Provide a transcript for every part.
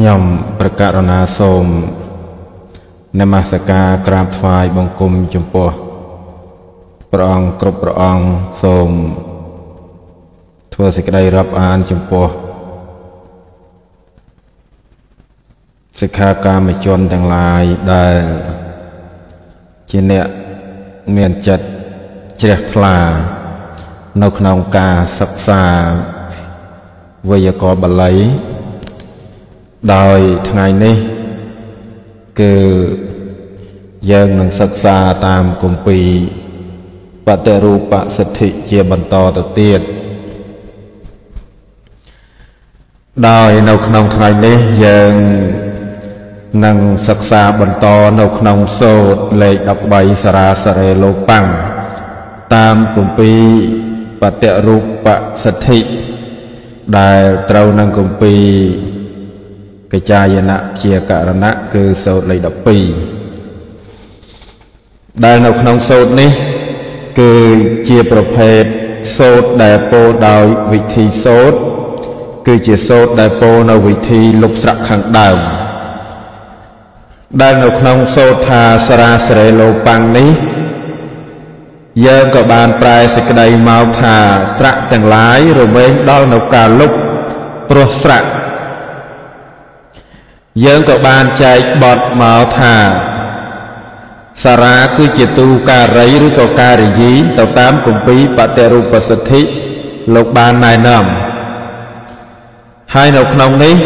ខ្ញុំប្រកាសរណាសូមនមស្ការក្រាបថ្វាយបង្គំចំពោះព្រះអង្គគ្រប់ព្រះអង្គសូមធ្វើសេចក្តីរាប់អានចំពោះសិក្ខាកាមជនទាំងឡាយដែលជាអ្នកមានចិត្តជ្រះថ្លា នៅក្នុងការសិក្សាវេយ្យាករណ៍បាលី ដោយថ្ងៃនេះ គឺយើងនឹងសិក្សាតាមគម្ពីរបតិរូបសិទ្ធិជាបន្តទៅទៀតដោយនៅក្នុងថ្ងៃនេះយើងនឹងសិក្សាបន្តនៅក្នុងសូត្រលេខ13សារាសរេលោបាំងតាមគម្ពីរបតិរូបសិទ្ធិដែលត្រូវនឹងគម្ពីរ កចាយណៈជាករណៈគឺសូត្រលេខ12ដែលនៅក្នុងសូត្រនេះគឺជាប្រភេទសូត្រដែលពោលដោយវិធីសូត្រគឺជាសូត្រដែលពោលនៅវិធីលុបស្រៈខាងដើមដែលនៅក្នុងសូត្រថាសរាសរេលោបាំងនេះយើងក៏បានប្រែសេចក្តីមកថាស្រៈទាំងឡាយរមែងដល់នៅការលុបព្រោះស្រៈ យើងក៏បានចែកបទមកថាសារាគឺជាទូការីឬក៏ការិយីទៅតាមគម្ពីរបតិរូបសិទ្ធិលោកបានណែនាំហើយនៅក្នុងនេះ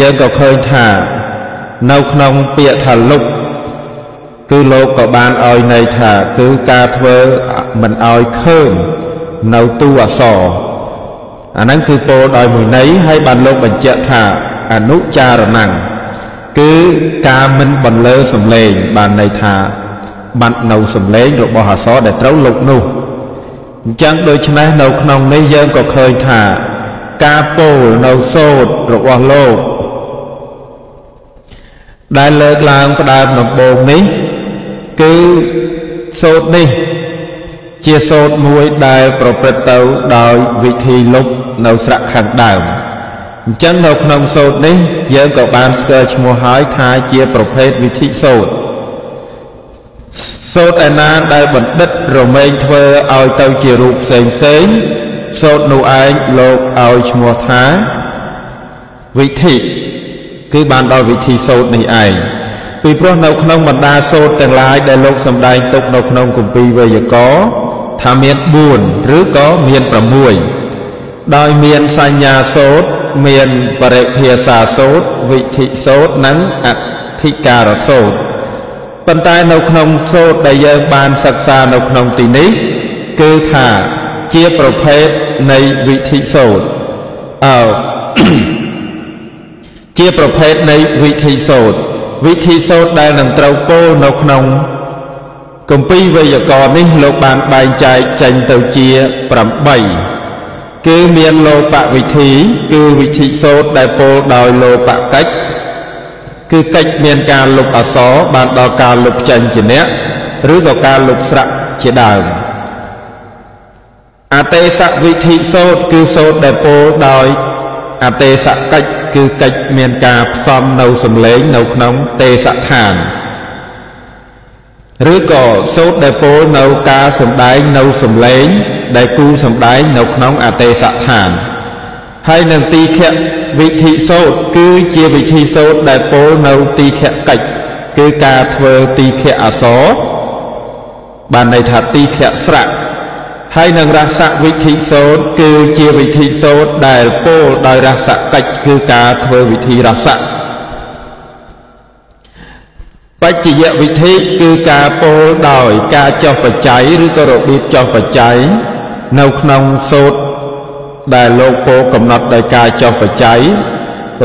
យើងក៏ឃើញថានៅក្នុងពាក្យថាលុបគឺលោកក៏បានឲ្យន័យថាគឺការធ្វើមិនឲ្យឃើញនៅទូអសរអាហ្នឹងគឺពោលដោយមួយន័យហើយបានលោកបញ្ជាក់ថា អនុចារណੰគឺការមិនបន្លឺសំឡេងបានន័យថាបាត់នៅសំឡេងរបស់អសរដែលត្រូវលុបនោះអញ្ចឹងដូច្នេះនៅក្នុងនេះយើងក៏ឃើញថា ការពោលនៅសូត្ររបស់លោក ដែលលើកឡើងផ្ដើមដំបូងនេះ គឺសូត្រនេះ ជាសូត្រមួយដែលប្រព្រឹត្តទៅដោយវិធីលុបនៅស្រៈខាងដើម អញ្ចឹងនៅក្នុងសូត្រនេះ យើងក៏បានស្គាល់ឈ្មោះហើយថាជាប្រភេទវិធីសូត្រសូត្រឯណាដែលបណ្ឌិតរមែងធ្វើឲ្យទៅជារូបផ្សេងផ្សេងសូត្រនោះឯងលោកឲ្យឈ្មោះថាវិធីគឺបានដល់វិធីសូត្រនេះឯងពីព្រោះនៅក្នុងបណ្ដាសូត្រទាំងឡាយដែលលោកសម្ដែងទុកនៅក្នុងគម្ពីរវេយ្យាករណ៍ថាមាន4ឬក៏មាន6ដោយមានសញ្ញាសូត្រ មានបរិភាសាសូត្រវិធីសូត្រនិងអធិការសូត្រប៉ុន្តែនៅក្នុងសូត្រដែលយើងបានសិក្សានៅក្នុងទីនេះគឺថាជាប្រភេទនៃវិធីសូត្រអើជាប្រភេទនៃវិធីសូត្រវិធីសូត្រដែលនឹងត្រូវពោលនៅក្នុងគម្ពីរវេយ្យាករណ៍នេះលោកបានបែងចែកចេញទៅជា8 គឺមានលោបវិធី គឺវិធីសូត្រដែលពោលដោយលោបកិច្ចគឺកិច្ចមានការលុបអសរបានដល់ការលុបចេញជាអ្នកឬក៏ការលុបស្រៈជាដើមអទេសវិធីសូត្រគឺសូត្រដែលពោលដោយអទេសកិច្ចគឺកិច្ចមានការផ្សំនៅសំឡេងនៅក្នុងទេសដ្ឋានឬក៏សូត្រដែលពោលនៅការសំដែងនៅសំឡេង ដែលគូសំដែងនៅក្នុងអទេសដ្ឋាន ហើយនឹងទីខៈវិធីសូត្រគឺជាវិធីសូត្រដែលពោលនៅទីខៈកិច្ចគឺការធ្វើទីខៈអសរបានន័យថាទីខៈស្រៈហើយនឹងរសវិធីសូត្រគឺជាវិធីសូត្រដែលពោលដោយរសកិច្ចគឺការធ្វើវិធីរសៈបច្ចយវិធីគឺការពោលដោយការចោះបច្ច័យឬក៏របៀបចោះបច្ច័យ នៅក្នុងសូត្រដែលលោកពោលកំណត់ដោយការចោះបច្ច័យ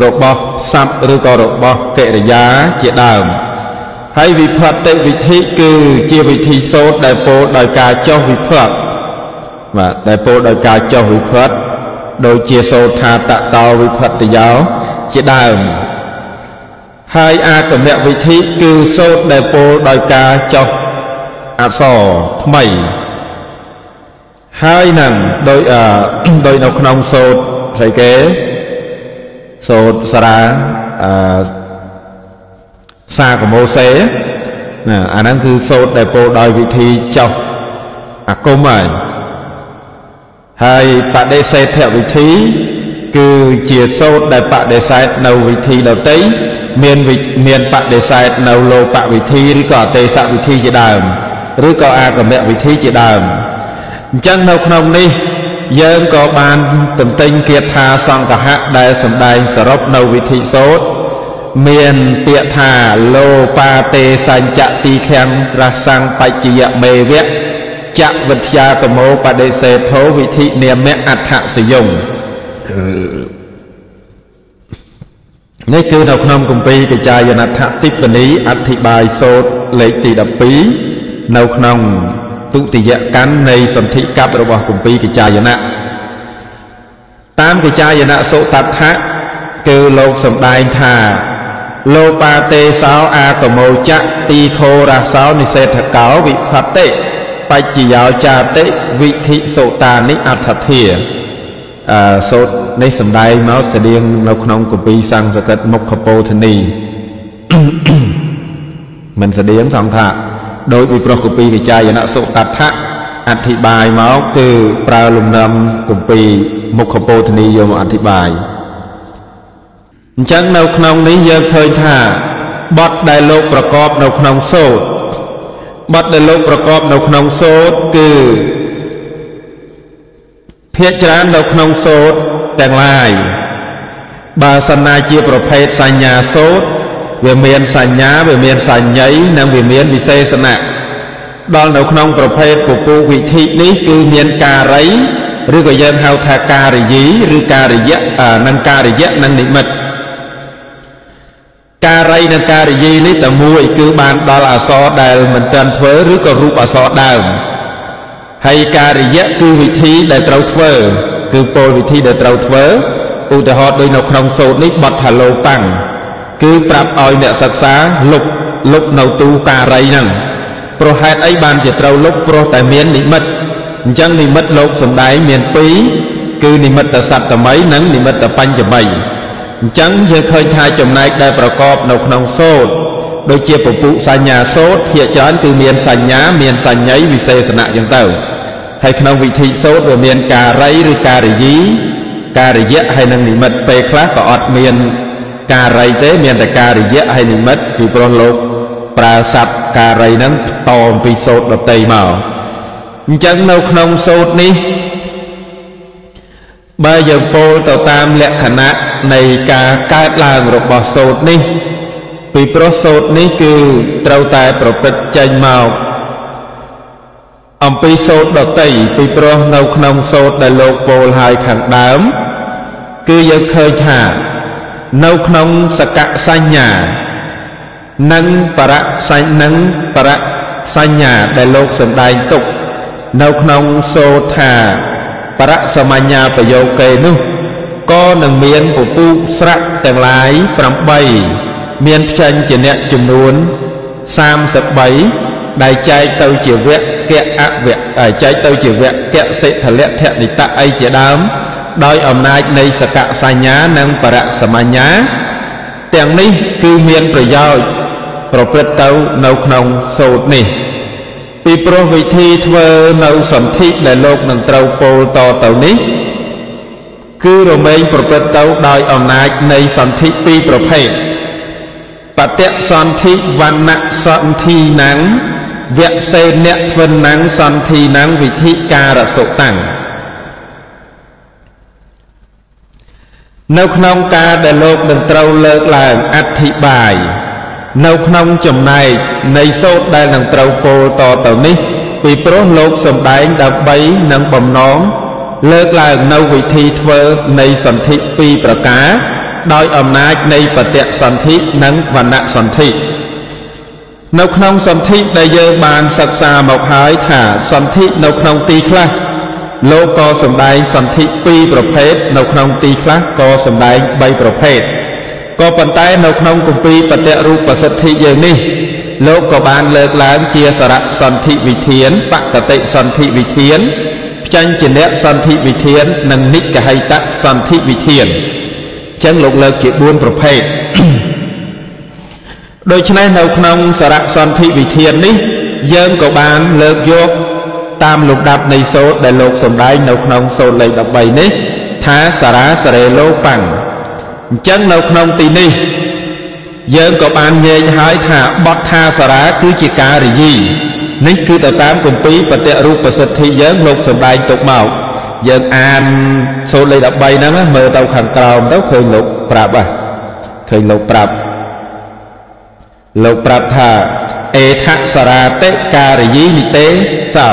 របស់សត្វឬក៏របស់កិរិយាជាដើមហើយវិផតតិវិធីគឺជាវិធីសូត្រដែលពោលដោយការចោះវិផតបាទដែលពោលដោយការចោះវិផតដូចជាសូត្រថាតតោវិផតយោជាដើមហើយអាកមវិធីគឺសូត្រដែលពោលដោយការចោះអក្សរថ្មី ហើយនឹងដោយដោយនៅក្នុងសូត្រស្អីគេសូត្រសារាអឺសាកមោសេណាអាហ្នឹងគឺសូត្រដែលពោលដោយវិធីចោះអាគមហើយហើយបដិសេធវិធី គឺជាសូត្រដែលបដិសេធនៅវិធីដតីមានមានបដិសេធនៅលោបវិធីឬក៏អទេសវិធីជាដើមឬក៏អាគមវិធីជាដើម អញ្ចឹងនៅក្នុងនេះយើងក៏បានទន្ទិញគាថាសង្កហៈដែលសម្ដែងសរុបនៅវិធីសូត្រមានពាក្យថាលោបាទេសញ្ចតិខាំងរសੰបច្ចយមេវៈចវិទ្យាតមោបដិសេធោវិធីនាមៈអដ្ឋសយងនេះគឺនៅក្នុងគម្ពីរកចាយនដ្ឋតិបនីអធិបាយសូត្រលេខទី12នៅក្នុង ទុតិយកម្មនៃសន្ធិកັບរបស់គម្ពីរកចាយណៈតាមកចាយណៈសុតដ្ឋៈគឺលោកសម្ដែងថាលោបាទេសោអាកមោចៈទីខោរសោនិសេធកោវិផតិបច្ចយោចាតិវិធិសុតានិអដ្ឋធាអឺសូត្រនេះសម្ដែងមកស្តៀងនៅក្នុងគម្ពីរសង្ស្កฤតមុខពោធនីមិនស្តៀងសង្ឃថា ដោយវិប្រោះគម្ពីរវិចាយនសុតដ្ឋៈអធិប្បាយមកគឺប្រើលំនាំគម្ពីរមុខពោធនីយកមកអធិប្បាយអញ្ចឹងនៅក្នុងនេះយើងឃើញថាបទដែលលោកប្រកបនៅក្នុងសូត្របទដែលលោកប្រកបនៅក្នុងសូត្រគឺភាកច្រើននៅក្នុងសូត្រទាំងឡាយបើសិនណាជាប្រភេទសញ្ញាសូត្រ វាមានសញ្ញាវាមានសញ្ញ័យនិងវាមានវិសេសណៈដល់នៅក្នុងប្រភេទពពុះវិធីនេះគឺមានការីឬក៏យើងហៅថាការិយីឬការិយៈនិងការិយៈនិងនិមិត្តការីនិងការិយីនេះតែមួយគឺបានដល់អសរដែលមិនទាន់ធ្វើឬក៏រូបអសរដើមហើយការិយៈគឺវិធីដែលត្រូវធ្វើគឺពលវិធីដែលត្រូវធ្វើឧទាហរណ៍ដូចនៅក្នុងសូត្រនេះបទថាលោប៉ាំង គឺប្រាប់ឲ្យអ្នកសិក្សាលុបលុបនៅទូការីហ្នឹងព្រោះហេតុអីបានជាត្រូវលុបព្រោះតែមាននិមិត្តអញ្ចឹងនិមិត្តលោកសំដែងមាន2គឺនិមិត្តសត្តមីនិងនិមិត្តបញ្ចមីអញ្ចឹងយើងឃើញថាចំណែកដែលប្រកបនៅក្នុងសូត្រដូចជាពពុសញ្ញាសូត្រភាគច្រើនគឺមានសញ្ញា មានសញ្ញ័យវិសេសណៈអញ្ចឹងទៅហើយក្នុងវិធីសូត្រវាមានការីឬការិយីការិយៈហើយនិងនិមិត្តពេលខ្លះក៏អត់មាន ការីទេមានតែការិយៈហើយនិមិត្តពីព្រោះលោកប្រើស័ព្ទការីហ្នឹងតអំពីសូត្រដតីមកអញ្ចឹងនៅក្នុងសូត្រនេះបើយើងពោលទៅតាមលក្ខណៈនៃការកើតឡើងរបស់សូត្រនេះ ពីព្រោះសូត្រនេះគឺត្រូវតែប្រព្រឹត្តចេញមកអំពីសូត្រដតីពីព្រោះនៅក្នុងសូត្រដែលលោកពោលហើយខាងដើម គឺយើងឃើញថា នៅក្នុងសកសញ្ញា និងបរៈសញ្ញនិងបរៈសញ្ញាដែលលោកសម្ដែងទុក នៅក្នុងសូត្រថាបរៈសមញ្ញាប្រយោគេនោះក៏នឹងមានពពុះស្រៈទាំងឡាយ8មានផ្ចេញជាអ្នកចំនួន33ដែលចែកទៅជាវគ្គអវៈចែកទៅជាវគ្គសិទ្ធលៈធនិតៈអីជាដើម ដោយអំណាចនៃសកសញ្ញានិងបរសមញ្ញា ទាំងនេះគឺមានប្រយោជន៍ប្រព្រឹត្តទៅនៅក្នុងសូត្រនេះ ពីព្រោះវិធីធ្វើនៅសន្ធិដែលលោកនឹងត្រូវពោលតទៅនេះ គឺរមែងប្រព្រឹត្តទៅដោយអំណាចនៃសន្ធិពីរប្រភេទបតិសន្ធិវណ្ណៈសន្ធិណាំងវៈសេនៈធ្វិនណាំងសន្ធិណាំងវិធីការសុតាំង នៅក្នុងការដែលលោកនឹងត្រូវលើកឡើងអធិប្បាយ នៅក្នុងចំណែកនៃសូត្រដែលនឹងត្រូវពោលតទៅនេះ ពីព្រោះលោកសំដែងដើម្បីនឹងបំណងលើកឡើងនៅវិធីធ្វើនៃសន្ធិពីរប្រការ ដោយអំណាចនៃបតិសន្ធិនិងវណ្ណៈសន្ធិនៅក្នុងសន្ធិដែលយើងបានសិក្សាមកហើយថាសន្ធិនៅក្នុងទីខ្លះ លោកក៏សម្ដែងសន្ធិ2ប្រភេទនៅក្នុងទីខ្លះក៏សម្ដែង3ប្រភេទក៏ប៉ុន្តែនៅក្នុងគម្ពីរបតិរូបសទ្ធិយើងនេះលោកក៏បានលើកឡើងជាសារៈសន្ធិវិធានបកតិសន្ធិវិធានចញ្ញៈសន្ធិវិធាន និងនិកហិតសន្ធិវិធានអញ្ចឹងលោកលើកជា4ប្រភេទដូច្នេះនៅក្នុងសារៈសន្ធិវិធាននេះ យើងក៏បានលើកយក តាមលំដាប់នៃសូត្រដែលលោកសម្ដែងនៅក្នុងសូត្រលេខ13នេះថាសារ៉ាសរេលោបាំងអញ្ចឹងនៅក្នុងទីនេះយើងក៏បានញែកហើយថាបទថាសារ៉ាគឺជាការរយីនេះគឺទៅតាមគម្ពីរបតិរូបសិទ្ធិយើងលោកសម្ដែងទុកមកយើងអានសូត្រលេខ13ហ្នឹងមើលទៅខាងក្រោមទៅឃើញលោកប្រាប់ហ่ะឃើញលោកប្រាប់លោកប្រាប់ថាអេថសរាតិការយីនិតេសោ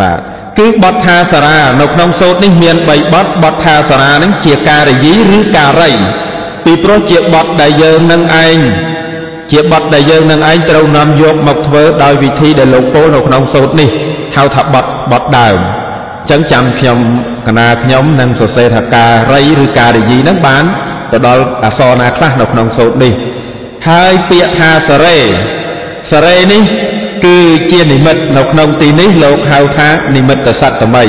បាទគឺបទថាសារានៅក្នុងសូត្រនេះមាន3បទបទថាសារានឹងជាការយីឬការីពីព្រោះជាបទដែលយើងនឹងឯងជាបទដែលយើងនឹងឯងត្រូវនាំយកមកធ្វើដោយវិធីដែលលោកពោលនៅក្នុងសូត្រនេះហៅថាបទបទដើមអញ្ចឹងចាំខ្ញុំកណាខ្ញុំនឹងសរសេរថាការីឬការីយីហ្នឹងបានទៅដល់អក្សរណាខ្លះនៅក្នុងសូត្រនេះហើយពាក្យថាសរេសរេនេះ គឺជានិមិត្តនៅក្នុងទីនេះលោកហៅថានិមិត្តសត្តមី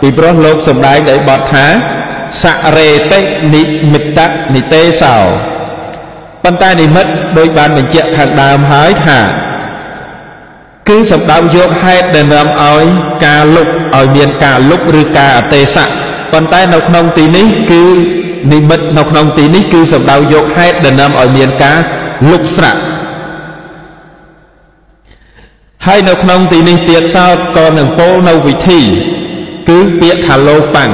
ពីព្រោះលោកសម្ដែងដោយបទថាសរេតិនិមិត្តនិទេសោប៉ុន្តែនិមិត្តដោយបានបញ្ជាក់ខាងដើមហើយថាគឺសម្ដៅយកហេតុដែលនាំឲ្យការលុបឲ្យមានការលុបឬការអទេសៈប៉ុន្តែនៅក្នុងទីនេះគឺនិមិត្តនៅក្នុងទីនេះគឺសម្ដៅយកហេតុដែលនាំឲ្យមានការលុបស្រាក់ ហើយនៅក្នុងទីនេះទៀតសោតក៏នឹងពោលនៅវិធី គឺពាក្យថាលោបាំង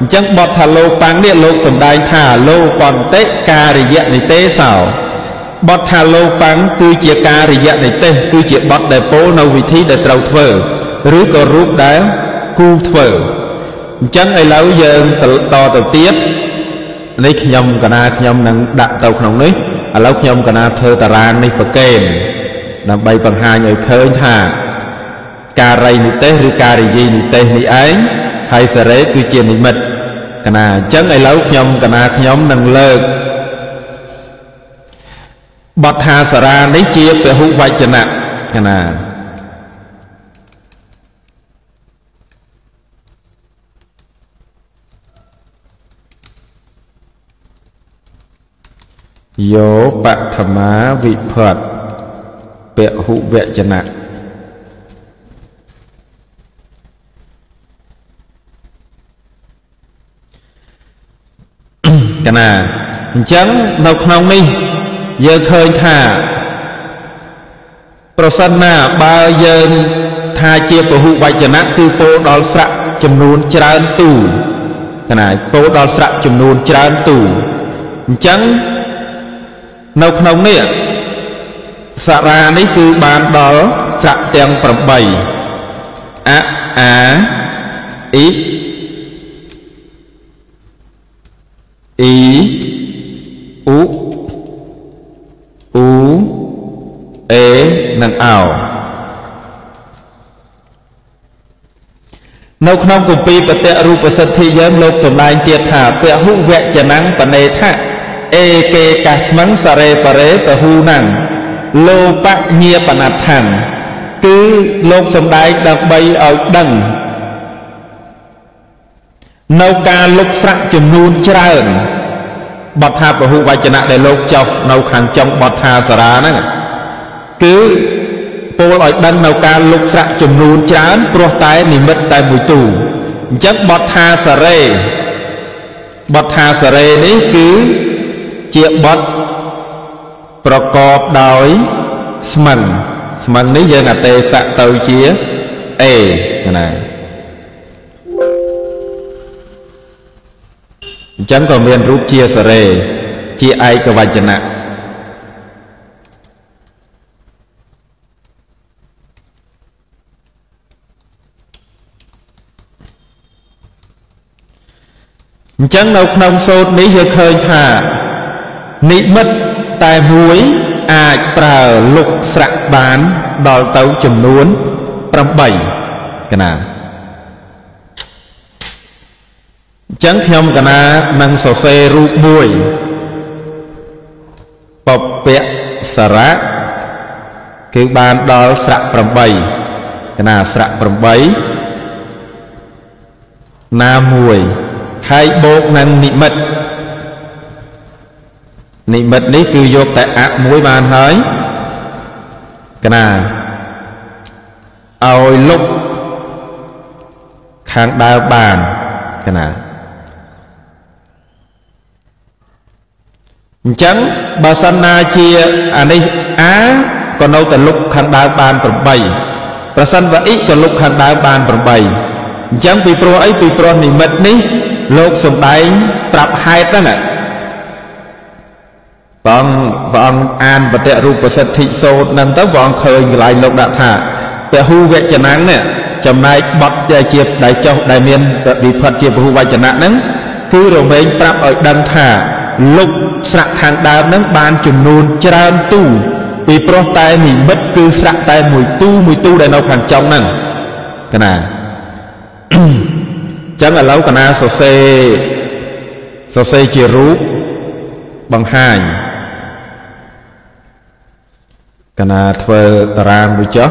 អញ្ចឹងបទថាលោបាំងនេះលោកសម្ដែងថាលោបន្តិការិយនិទេសោបទថាលោបាំងគឺជាការិយនិទេសគឺជាបទដែលពោលនៅវិធីដែលត្រូវធ្វើឬក៏រូបដែលគូធ្វើអញ្ចឹងឥឡូវយើងតទៅទៀតនេះខ្ញុំកណាខ្ញុំនឹងដាក់ទៅក្នុងនេះឥឡូវខ្ញុំកណាធ្វើតារាងនេះប្រកេន ដើម្បីបង្ហាញឲ្យឃើញថាការីនិទេសឬការិយីនិទេសនេះឯងហើយសរេគឺជានិមិត្តកណាអញ្ចឹងឥឡូវខ្ញុំកណាខ្ញុំនឹងលើកបទថាសារានេះជាពហុវចនៈកណាយោបឋមាវិភត្ត ពហុវចនៈកណាអញ្ចឹងនៅក្នុងនេះយើងឃើញថាប្រសិនណាបើយើងថាជាពហុវចនៈគឺពោលដល់ស្រៈចំនួនច្រើនទូកណាពោលដល់ស្រៈចំនួនច្រើនទូអញ្ចឹងនៅក្នុងនេះ សារានេះគឺបានដល់ស្រៈទាំង8អអាអ៊ីអ៊ីអ៊ូអ៊ូអេនិងអោនៅក្នុងគម្ពីរបតិរូបសិទ្ធិយើងលោកសម្ដែងទៀតថាពហុវចនំបណេថាអេកេកាស្មੰសរេបរេពហុណੰ លោបញាបណដ្ឋានគឺលោកសំដែងដើម្បីឲ្យដឹងនៅការលុបស្រាក់ចំនួនច្រើនបទថាពហុវចនៈដែលលោកចុះនៅខាងចុងបទថាសារាហ្នឹងគឺពោលឲ្យដឹងនៅការលុបស្រាក់ចំនួនច្រើនព្រោះតែនិមិត្តតែមួយទូអញ្ចឹងបទថាសារេបទថាសារេនេះគឺជាបទ ប្រកបដោយស្មឹងស្មឹងនេះយើងអទេសៈទៅជាអេណាអញ្ចឹងក៏មានរូបជាសរេជាឯកវចនៈអញ្ចឹងនៅក្នុងសូត្រនេះយើងឃើញថា និមិត្តតែមួយអាចប្រើលុកស្រាក់បានដល់ទៅចំនួន8កណាអញ្ចឹងខ្ញុំកណានឹងសរសេររូបមួយពពៈសារៈគឺបានដល់ស្រៈ8កណាស្រៈ8ណាមួយហើយបូកនឹងនិមិត្ត និមិត្តនេះគឺយកតែអមួយបានហើយកណាឲ្យលុបខាងដើមបានកណាអញ្ចឹងបើសិនណាជាអានេះអាក៏នៅតែលុបខាងដើមបាន8ប្រសិនបើអ៊ីក៏លុបខាងដើមបាន8អញ្ចឹងពីព្រោះអីពីព្រោះនិមិត្តនេះលោកសំដែងប្រាប់ហេតុហ្នឹង ព្រះអង្គព្រះអង្គអានបតិរូបសិទ្ធិសោតហ្នឹងទៅព្រះអង្គឃើញកន្លែងលោកដាក់ថាពហុវចនៈនេះចំណែកបត់ដែលជាដែលចុះដែលមានវិផុតជាពហុវចនៈហ្នឹងគឺរមែងប្រាប់ឲ្យដឹងថាលុបស្រៈខាងដើមហ្នឹងបានចំនួនច្រើនទូពីព្រោះតែនិមិត្តគឺស្រៈតែមួយទូមួយទូដែលនៅខាងចុងហ្នឹងកណាចឹងឥឡូវកណាសរសេរសរសេរជារូបបង្ហាញ កណាធ្វើតារាងមួយចុះ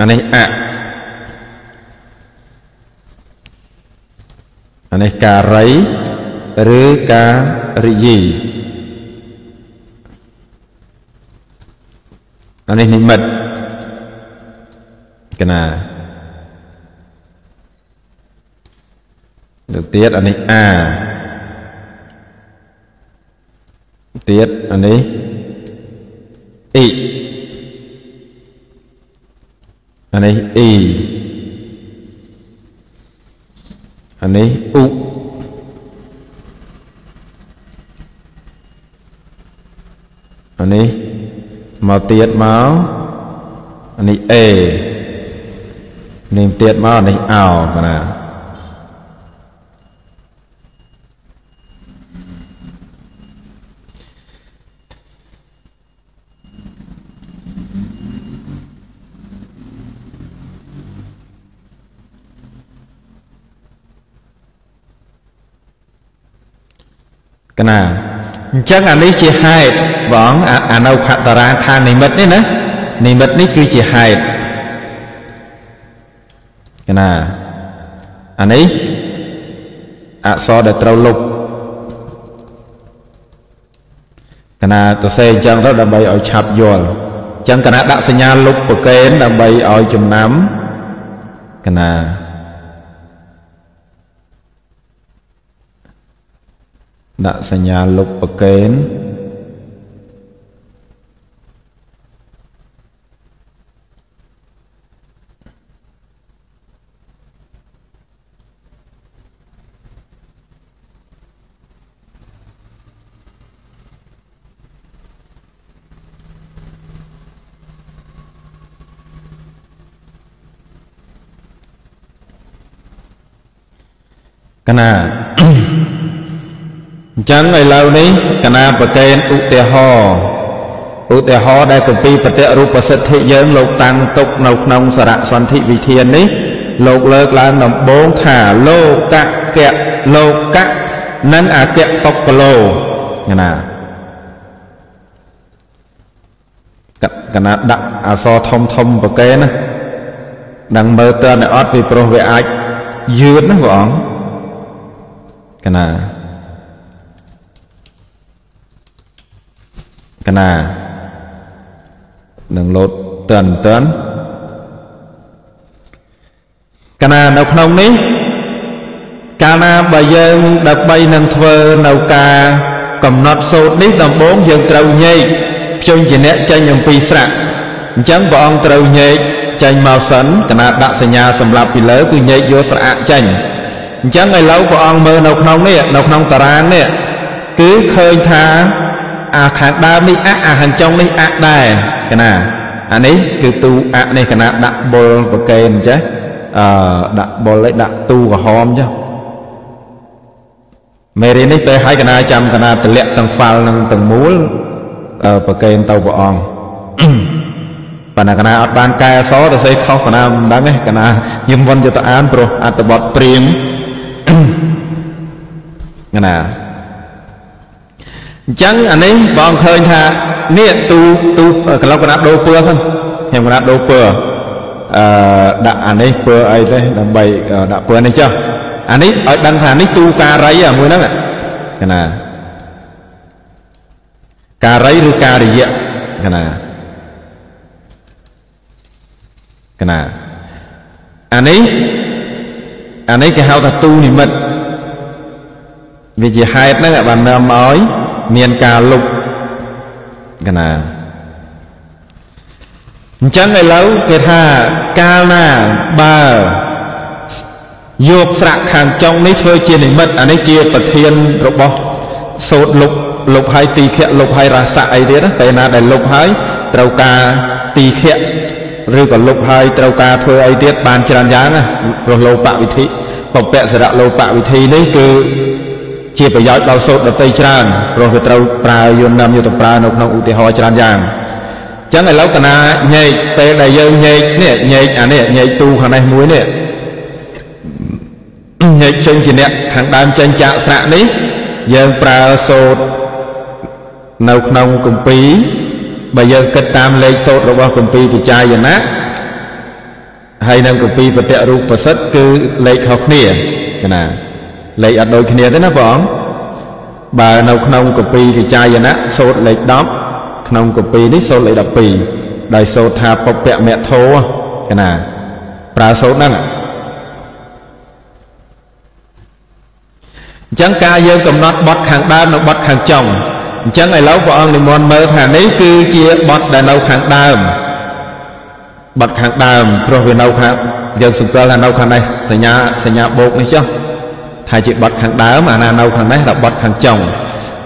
អានេះអអានេះការីឬការិយីអានេះនិមិត្តកណា ទៅទៀតអានេះអាទៀតអានេះអ៊ីអានេះអ៊ីអានេះអ៊ូអានេះមកទៀតមកអានេះអេនេះទៀតមកអានេះអោណា កណាអញ្ចឹងអានេះជាហេតុបងអានៅខតរាខានិមិត្តនេះណានិមិត្តនេះគឺជាហេតុកណាអានេះអក្សរដែលត្រូវលុបកណាទៅសេអញ្ចឹងទៅដើម្បីឲ្យឆាប់យល់អញ្ចឹងកណាដាក់សញ្ញាលុបប្រកេនដើម្បីឲ្យចំណាំកណា ដាក់សញ្ញាលុបប្រកេនកណា អញ្ចឹងឥឡូវនេះកណាប្រកេនឧទាហរណ៍ឧទាហរណ៍ដែលគម្ពីរបតិរូបសិទ្ធិយើងលោកតាំងទុកនៅក្នុងសារៈសន្ធិវិធាននេះលោកលើកឡើងដំបូងថាលោកៈកៈលោកៈនិងអកៈតុកឡូណាកណាដាក់អសរធំធំប្រកេនណាដឹងមើលតើអត់ពីព្រោះវាអាចយឺតណាព្រះអង្គកណា កណានឹងលោតតន់តន់កណានៅក្នុងនេះកាលណាបើយើងដើម្បីនឹងធ្វើនៅការកំណត់សូត្រនេះដំបូងយើងត្រូវញែកភ្ជុំជាអ្នកចេញអំពីស្រៈអញ្ចឹងព្រះអង្គត្រូវញែកចេញមកសិនកណាដាក់សញ្ញាសម្រាប់ពីលើគឺញែកយកស្រៈចេញអញ្ចឹងឥឡូវព្រះអង្គមើលនៅក្នុងនេះនៅក្នុងតារាងនេះគឺឃើញថា អាខាងដើមនេះអអាខាងចុងនេះអដែរកណាអានេះគឺទូអនេះកណាដាក់បុលប្រកេនចេះអឺដាក់បុលឯដាក់ទូក្រហមចុះមេរៀននេះទៅឲ្យកណាចាំកណាតម្លាក់ទាំងហ្វាល់និងទាំងមូលប្រកេនទៅព្រះអង្គប៉ុន្តែកណាអត់បានកែអសទៅសេខុសកណាមិនដឹងទេកណាខ្ញុំវន់យកទៅអានព្រោះអត្ថបទព្រាងកណា អញ្ចឹងអានេះបងឃើញថានេះទូទូកន្លងកណាត់ដូរពើសិនខ្ញុំកណាត់ដូរពើអឺដាក់អានេះពើអីទេដើម្បីដាក់ពើនេះចុះអានេះឲ្យដឹងថានេះទូការីអាមួយហ្នឹងកណាការីឬការិយកណាកណាអានេះអានេះគេហៅថាទូនិមិត្តវាជាហេតុហ្នឹងបាននាំឲ្យ មានការលុបកណាអញ្ចឹងឥឡូវគេថាកាលណាបើយកស្រាក់ខាងចុងនេះធ្វើជានិមិត្តអានេះជាប្រធានរបស់សោតលុបលុបហើយទីខៈលុបហើយរស័កអីទៀតណាពេលណាដែលលុបហើយត្រូវការទីខៈឬក៏លុបហើយត្រូវការធ្វើអីទៀតបានច្រើនយ៉ាងណាព្រោះលោបវិធីបពៈសរៈលោបវិធីនេះគឺ ជាប្រយោជន៍ដល់សូត្រដតីច្រើនព្រោះវាត្រូវប្រើយន្តនាមយុទ្ធប្រើនៅក្នុងឧទាហរណ៍ច្រើនយ៉ាងអញ្ចឹងឥឡូវកណាញែកពេលដែលយើងញែកនេះញែកអានេះញែកទូខាងនេះមួយនេះញែកចេញជាអ្នកខាងដើមចេញចាក់ស្រាក់នេះយើងប្រើសូត្រនៅក្នុងគម្ពីរបើយើងគិតតាមលេខសូត្ររបស់គម្ពីរវិចាយណៈហើយនឹងគម្ពីរបតិរូបសិទ្ធគឺលេខខុសគ្នាណា លេខអត់ដូចគ្នាទេណាបងបើនៅក្នុងគម្ពីរវិចាយណៈសូត្រលេខ10ក្នុងគម្ពីរនេះសូត្រលេខ12ដោយសូត្រថាពពៈមធោកណាប្រើសូត្រហ្នឹងអញ្ចឹងការយើងកំណត់បត់ខាងដើមនិងបត់ខាងចុងអញ្ចឹងឥឡូវព្រះអង្គនិមន្តមើលថានេះគឺជាបត់ដែលនៅខាងដើមបត់ខាងដើមព្រោះវានៅខាងយើងសង្កល់ថានៅខាងនេះសញ្ញាសញ្ញាបូកនេះចុះ ថាជាបត់ខាងដើមអាណានៅខាងនេះដល់បត់ខាងចុង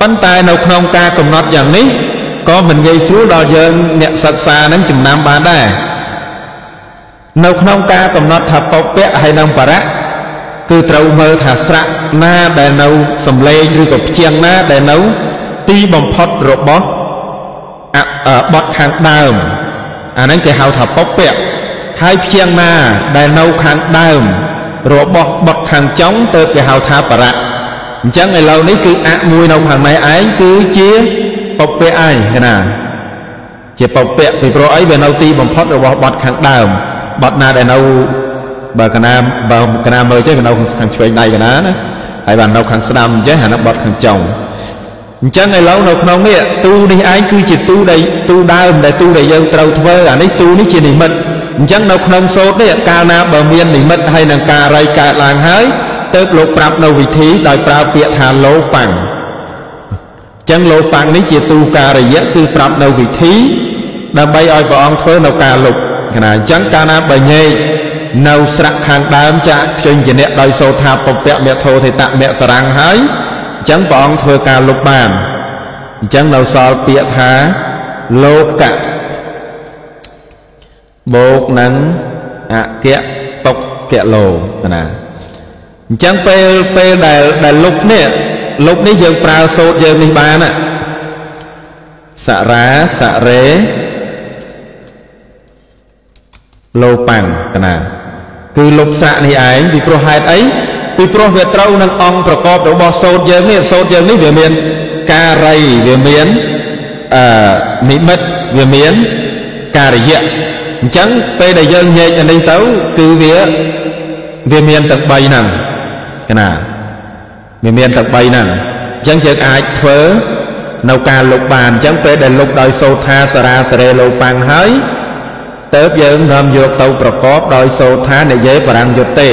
ប៉ុន្តែនៅក្នុងការកំណត់យ៉ាងនេះក៏មិនងាយស្រួលដល់យើងអ្នកសិក្សានឹងចំណាំបានដែរនៅក្នុងការកំណត់ថាពពៈហើយនិងបរៈគឺត្រូវមើលថាស្រៈណាដែលនៅសំឡេងឬក៏ព្យាង្គណាដែលនៅទីបំផុតរបស់បត់ខាងដើមអាហ្នឹងគេហៅថាពពៈហើយព្យាង្គណាដែលនៅខាងដើម របស់បត់ខាងចុងទៅគេហៅថាបរៈអញ្ចឹងឥឡូវនេះគឺអមួយនៅខាងនេះឯងគឺជាពពៈឯងណាជាពពៈពីព្រោះអីវានៅទីបំផុតរបស់បត់ខាងដើមបត់ណាដែលនៅបើកណាបើកណាមើលចេះវានៅខាងឆ្វេងដៃកណាណាហើយបាននៅខាងស្ដាំចេះអានោះបត់ខាងចុងអញ្ចឹងឥឡូវនៅក្នុងនេះទូនេះឯងគឺជាទូដែលទូដើមដែលទូដែលយើងត្រូវធ្វើអានេះទូនេះជានិមិត្ត អញ្ចឹងនៅក្នុងសូត្រនេះកាលណាបើមាននិមិត្តហើយនឹងការរៃកើតឡើងហើយទៅលោកប្រាប់នៅវិធីដោយប្រើពាក្យថាលោបាំងអញ្ចឹងលោបាំងនេះជាទូការរយៈគឺប្រាប់នៅវិធី ដើម្បីឲ្យព្រះអង្គធ្វើនៅការលុបខណៈអញ្ចឹងកាលណាបើញែកនៅស្រៈខាងដើមចាក់ខ្ជិញជាអ្នកដោយសូថាពពៈមេធោទេតៈមេសរាំងហើយអញ្ចឹងព្រះអង្គធ្វើការលុបបានអញ្ចឹងនៅសល់ពាក្យថាលោកៈ បូកនឹងអគៈតុកកៈលោណាអញ្ចឹងពេលពេលដែលដែលលុបនេះលុបនេះយើងប្រើសូត្រយើងនេះបានសរាសរេលោប៉ាំងណាគឺលុបសាក់នេះឯងពីព្រោះហេតុអីពីព្រោះវាត្រូវនឹងអង្គប្រកបរបស់សូត្រយើងនេះសូត្រយើងនេះវាមានការីវាមានអឺនិមិត្តវាមានការិយៈ អញ្ចឹងពេលដែលយើងញែកអានេះទៅ គឺវាវាមានទាំង3ហ្នឹងកណាវាមានទាំង3ហ្នឹងអញ្ចឹងយើងអាចធ្វើនៅការលុបបានអញ្ចឹងពេលដែលលុបដោយសូថាសារាសរេលោបាំងហើយទៅយើងនាំយកទៅប្រកបដោយសូថានិយាយបរាំងយុទ្ធទេ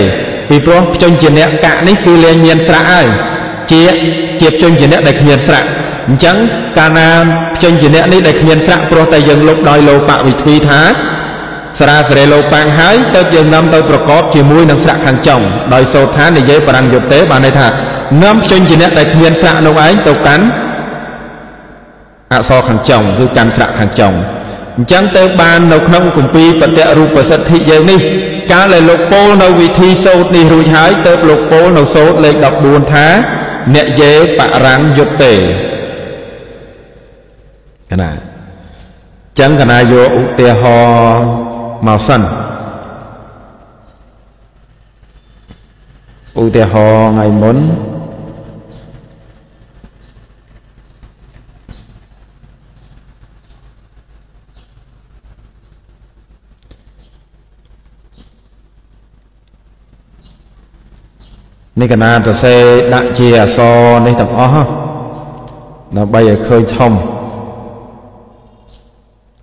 ពីព្រោះភ្ជុញជាអ្នកកៈនេះគឺលែងមានស្រៈហើយជាជាភ្ជុញជាអ្នកដែលគ្មានស្រៈអញ្ចឹងកាលណាភ្ជុញជាអ្នកនេះដែលគ្មានស្រៈព្រោះតែយើងលុបដោយលោបវិធីថា សារាសរេលោបាំងហើយទៅយើងនាំទៅប្រកបជាមួយនឹងស្រៈខាងចុងដោយសូត្រថានិយាយបរញ្ញយុទ្ធទេបានន័យថានាំភ្ជុញជាអ្នកដែលគ្មានស្រៈនោះឯងទៅកាន់អក្សរខាងចុងគឺកាន់ស្រៈខាងចុងអញ្ចឹងទៅបាននៅក្នុងគម្ពីរបតិរូបសិទ្ធិយើងនេះកាលដែលលោកពោលនៅវិធីសូត្រនេះរួចហើយទៅលោកពោលនៅសូត្រលេខ14ថាអ្នកយេបរាំងយុទ្ធទេកណាចឹងកណាយកឧទាហរណ៍ មកសិនឧទាហរណ៍ថ្ងៃមុននេះកណាតសេដាក់ជាអសនេះទាំងអស់ដើម្បីឲ្យឃើញធំ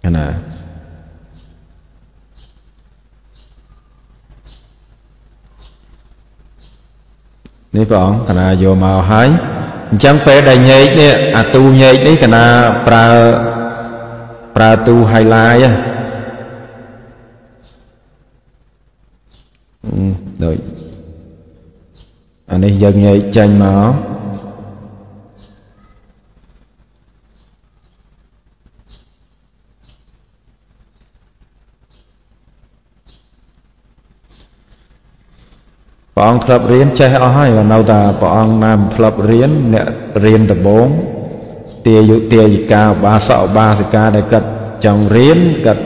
កណា នេះព្រះអង្គកណាយកមកហើយអញ្ចឹងពេលដែលញែកនេះអាទូញែកនេះកណាប្រើប្រើទូ highlight ដូចអានេះយើងញែកចេញមក ព្រះអង្គធ្លាប់រៀនចេះអស់ហើយនៅតែព្រះអង្គណាមធ្លាប់រៀនអ្នករៀនដំបងទាយុទាយិកាបាសកបាសិកាដែលគាត់ចង់រៀនគាត់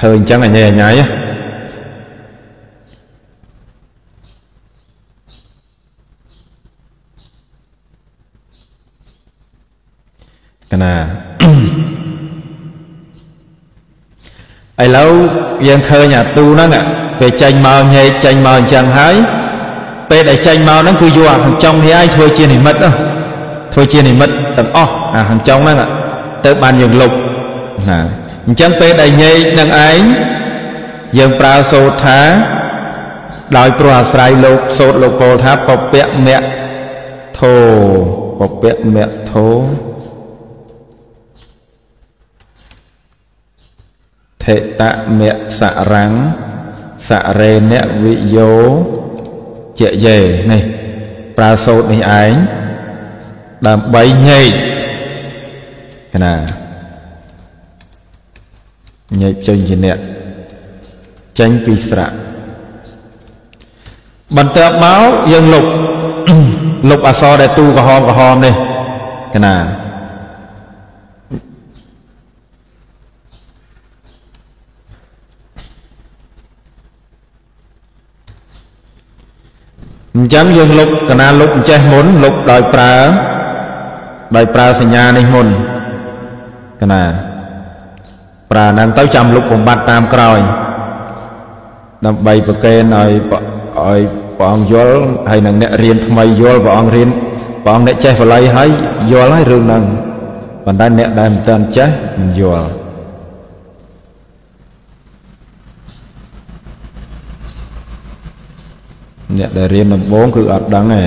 ឃើញអញ្ចឹងអញអញ៉ៃកណាឥឡូវយើងឃើញអាទូហ្នឹង ពេលចេញមកញែកចេញមកអញ្ចឹងហើយពេលដែលចេញមកហ្នឹងគឺយកអាខាងចុងនេះឯងធ្វើជានិមិត្តធ្វើជានិមិត្តទាំងអស់អាខាងចុងហ្នឹងទៅបានយើងលុបណាអញ្ចឹងពេលដែលញែកនឹងឯងយើងប្រើសូត្រថាដោយព្រោះអាស្រ័យលោកសូត្រលោកពោលថាពពៈមៈធោពពៈមៈធោថេតមៈសរੰ សរេនវិយោជាយេនេះប្រើសូត្រនេះឯងដើម្បីញែកកណាញែកចេញជាអ្នកចេញពីស្រៈបន្ទាប់មកយើងលុបលុបអសរដែលទូក្រហមក្រហមនេះកណា អញ្ចឹងយើងលុបកណាលុបអញ្ចេះមុនលុបដោយប្រើដោយប្រើសញ្ញានេះមុនកណាប្រើហ្នឹងទៅចាំលុបបំបត្តិតាមក្រោយដើម្បីប្រកេនឲ្យឲ្យព្រះអង្គយល់ហើយនឹងអ្នករៀនថ្មីយល់ព្រះអង្គរៀនព្រះអង្គអ្នកចេះបល័យហើយយល់ហើយរឿងហ្នឹងប៉ុន្តែអ្នកដែលមិនទាន់ចេះមិនយល់ អ្នកដែលរៀនដំបូងគឺអត់ដឹងទេ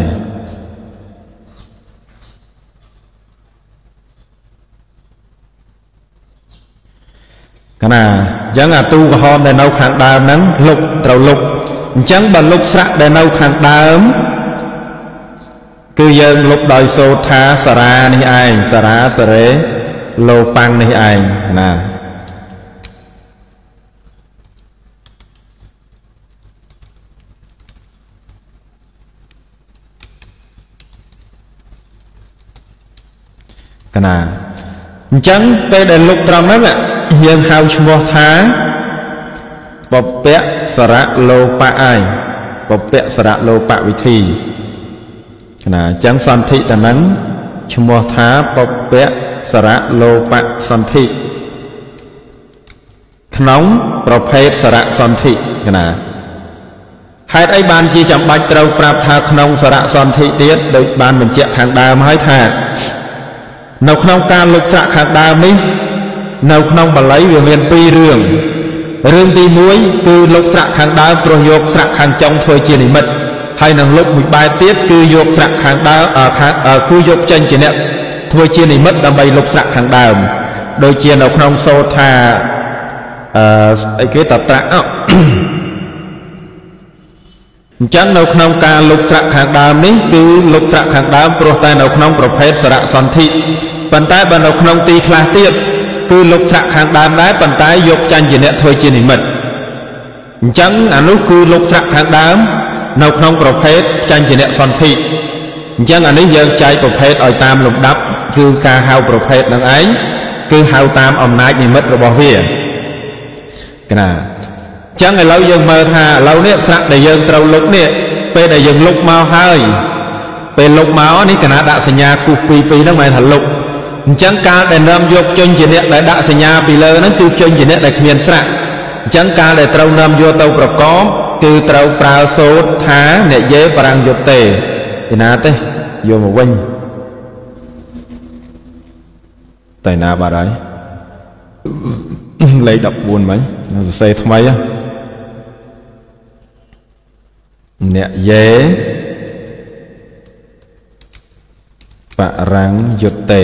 កណាអញ្ចឹងអាទូក្រហមដែលនៅខាងដើមហ្នឹងលុបត្រូវលុបអញ្ចឹងបើលុបស្រៈដែលនៅខាងដើមគឺយើងលុបដោយសូត្រថាសារានេះឯងសារាសរេលោប៉ាំងនេះឯងណា កណាអញ្ចឹងពេលដែលលុបត្រង់ហ្នឹងយើងហៅឈ្មោះថាបពៈសរៈលោបៈអាយបពៈសរៈលោបៈវិធីណាអញ្ចឹងសន្ធិតនឹងឈ្មោះថាបពៈសរៈលោបៈសន្ធិក្នុងប្រភេទសរៈសន្ធិណាហេតុអីបានជាចាំបាច់ត្រូវប្រាប់ថាក្នុងសរៈសន្ធិទៀតដូចបានបញ្ជាក់ខាងដើមហើយថា នៅក្នុងការលុបស្រាក់ខាងដើមនេះនៅក្នុងបល័យវាមានពីររឿងរឿងទី1គឺលុបស្រាក់ខាងដើមព្រោះយកស្រាក់ខាងចុងធ្វើជានិមិត្តហើយនឹងលុបមួយបែបទៀតគឺយកស្រាក់ខាងដើមខាងគឺយកចេញជាអ្នកធ្វើជានិមិត្តដើម្បីលុបស្រាក់ខាងដើមដូចជានៅក្នុងសូត្រថាអឺអីគេតត្រាក់អញ្ចឹងនៅក្នុងការលុបស្រាក់ខាងដើមនេះគឺលុបស្រាក់ខាងដើមព្រោះតែនៅក្នុងប្រភេទសារៈសន្ធិ ប៉ុន្តែបើនៅក្នុងទីខ្លះទៀតគឺលោកស្រាក់ខាងដើមដែរប៉ុន្តែយកចាញ់ជាអ្នកធ្វើជានិមិត្តអញ្ចឹងអានោះគឺលោកស្រាក់ខាងដើម នៅក្នុងប្រភេទចាញ់ជាអ្នកសន្ធិអញ្ចឹងអានេះយើងចែកប្រភេទឲ្យតាមលំដាប់គឺការហៅប្រភេទនឹងឯងគឺហៅតាមអំណាចនិមិត្តរបស់វាកណាអញ្ចឹងឥឡូវយើងមើលថាឥឡូវនេះស្រាក់ដែលយើងត្រូវលុបនេះពេលដែលយើងលុបមកហើយពេលលុបមកនេះកណាដាក់សញ្ញាគូសពីពីហ្នឹងហៅថាលុប អញ្ចឹងកាលដែលនាំយកជញ្ជាអ្នកដែលដាក់សញ្ញាពីលើហ្នឹងគឺជញ្ជាអ្នកដែលគ្មានស្រាក់អញ្ចឹងកាលដែលត្រូវនាំយកទៅប្រកបគឺត្រូវប្រើសូត្រថាអ្នកយេបរាំងយុទ្ធទេឯណាទេយកមកវិញតែណាបាត់ហើយលេខ14មិញសរសេរថ្មីអ្នកយេបរាំងយុទ្ធទេ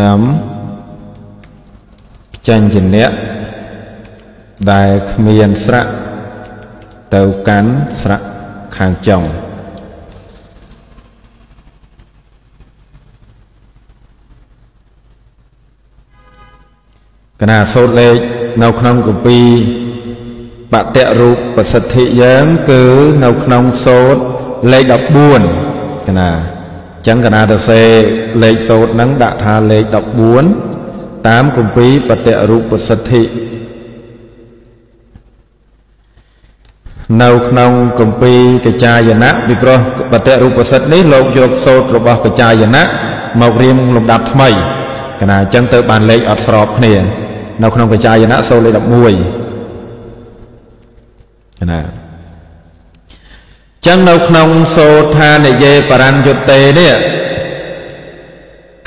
នាំចាញ់ជាអ្នកដែលគ្មានស្រៈទៅកាន់ស្រៈខាងចុងកណាសូត្រលេខនៅក្នុងគម្ពីរបតៈរូបប្រសិទ្ធិយើងគឺនៅក្នុងសូត្រលេខ14កណាអញ្ចឹងកណាទៅសេលេខសូត្រហ្នឹងដាក់ថាលេខ14តាមគម្ពីរបតៈរូបប្រសិទ្ធិនៅក្នុងគម្ពីរកចាយណៈពីព្រោះបតៈរូបសិទ្ធនេះលោកយកសូត្ររបស់កចាយណៈមករៀងលំដាប់ថ្មីកណាអញ្ចឹងទៅបានលេខអត់ស្របគ្នា នៅក្នុងកចាយណៈសូត្រលេខ11ណា ចឹងនៅក្នុងសូត្រថានិយេបរញ្ញុតេនេះ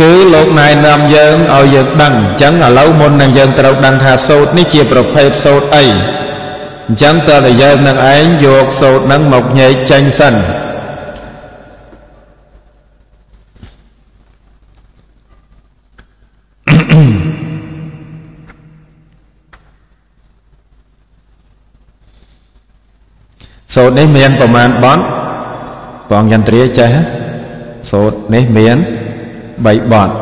គឺលោកណែនាំយើងឲ្យយើងដឹងអញ្ចឹងឥឡូវមុននឹងយើងត្រូវដឹងថាសូត្រនេះជាប្រភេទសូត្រអីអញ្ចឹងតើតែយើងនឹងឯងយកសូត្រនឹងមកញែកចេញសិន ត្រនេះមានប្រមាណបន់បងយន្ត្រាចេះសូត្រនេះមាន3បន់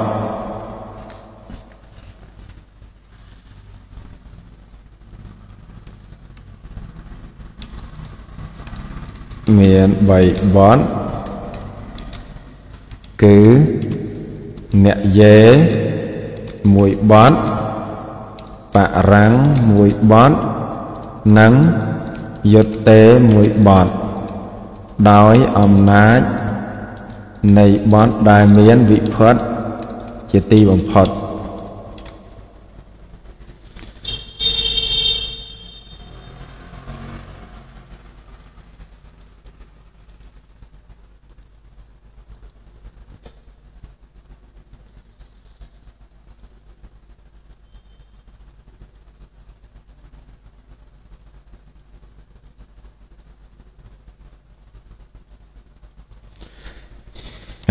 មាន3បន់គឺអ្នកយេ1បន់បរាំង1បន់និង យុទ្ធទេមួយបទដោយអំណាចនៃបទដែលមានវិផុតជាទីបំផុត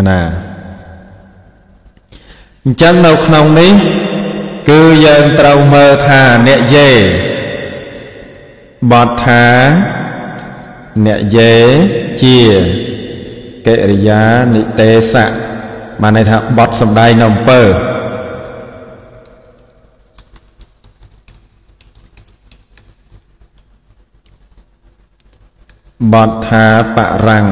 ណាអញ្ចឹងនៅក្នុងនេះ គឺយើងត្រូវមើលថាអ្នកយេបទថាអ្នកយេជាកិរិយានិទេសៈបានន័យថាបទសំដែងនៅអំពើបទថាបរាំង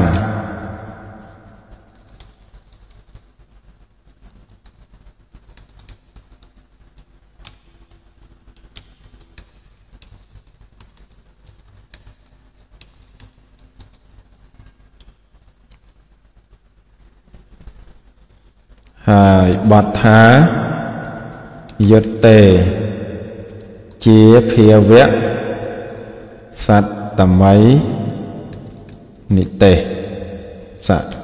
ហើយបទថាយុទ្ធទេជាភាវៈសត្តម័យនិទេសៈក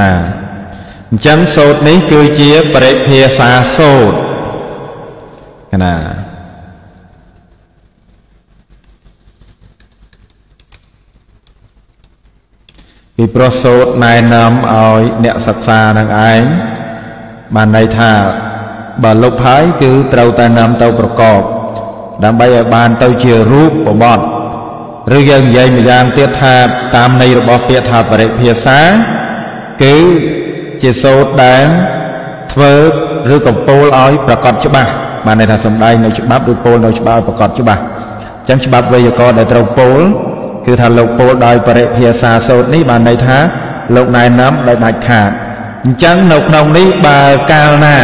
ណាអញ្ចឹងសូត្រនេះគឺជាបរិភាសាសូត្រកណាពីព្រោះសូត្រណែនាំឲ្យអ្នកសិក្សានឹងឯងបានន័យថាបើលុបហើយគឺត្រូវតែនាំទៅប្រកបដើម្បីឲ្យបានទៅជារូបបទឬយើងនិយាយម្យ៉ាងទៀតថាតាមន័យរបស់ពាក្យថាបរិភាសា គឺជាសូត្រដែលធ្វើឬកំពូលឲ្យប្រកបច្បាស់បានន័យថាសំដែងនៅច្បាប់ឬពោលនៅច្បាប់ប្រកបច្បាស់អញ្ចឹងច្បាប់វេយ្យាករណ៍ដែលត្រូវពោលគឺថាលោកពោលដោយបរិភាសាសូត្រនេះបានន័យថាលោកណែនាំដោយដាច់ខាតអញ្ចឹងនៅក្នុងនេះបើកាលណា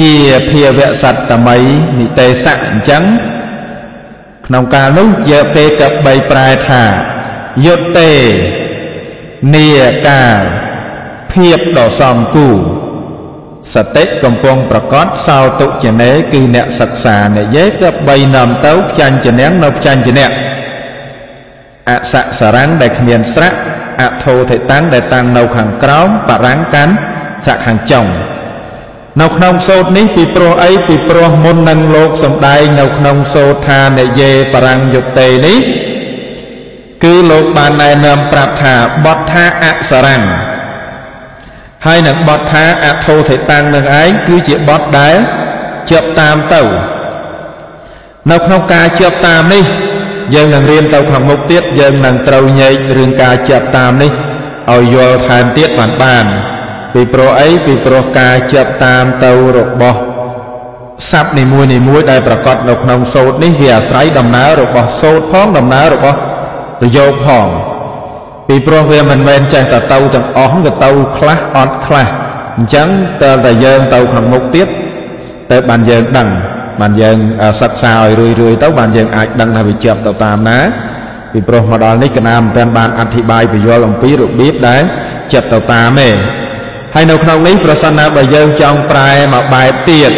ជាភាវៈសត្តមីនិទេសៈអញ្ចឹងក្នុងកាលនោះយកគេកបីប្រែថាយុទ្ធទេនីកាល ភាពដ៏សំគូសតិកំពុងប្រកាសសោតុចនេគឺអ្នកសិក្សានិយាយក៏បីនាំទៅផ្ចាញ់ចនាងនៅផ្ចាញ់ចនៈអសសរាំងដែលគ្មានស្រៈអធោធិតាំងដែលតាំងនៅខាងក្រោមបរាំងកាន់សៈខាងចុងនៅក្នុងសូត្រនេះពីព្រោះអីពីព្រោះមុននឹងលោកសំដែងនៅក្នុងសូត្រថានិយេបរាំងយុតេនេះគឺលោកបានណែនាំប្រាប់ថាបទថាអសរាំង ហើយនឹងបទថាអធោធិតាំងនឹងឯងគឺជាបទដែលជាប់តាមទៅនៅក្នុងការជាប់តាមនេះ យើងនឹងរៀនទៅខាងមុខទៀតយើងនឹងត្រូវញែករឿងការជាប់តាមនេះឲ្យយល់ថែមទៀតបានបាន ពីព្រោះអីពីព្រោះការជាប់តាមទៅរបស់ស័ព្ទនីមួយនីមួយដែលប្រកបនៅក្នុងសូត្រនេះវាអាស្រ័យដំណើររបស់សូត្រផងដំណើររបស់ប្រយោគផង ពីព្រោះវាមិនមែនចេះតែទៅទាំងអស់ក៏ទៅខ្លះអត់ខ្លះអញ្ចឹងតើតែយើងទៅខាងមុខទៀតទៅបានយើងដឹងបានយើងសិក្សាឲ្យរឿយរឿយទៅបានយើងអាចដឹងថាវាជាប់ទៅតាមណាពីព្រោះមកដល់នេះកណាមិនទាន់បានអធិប្បាយពយល់អំពីរបៀបដែលចិត្តទៅតាមទេហើយនៅក្នុងនេះប្រសិនណាបើយើងចង់ប្រែមកបែបទៀត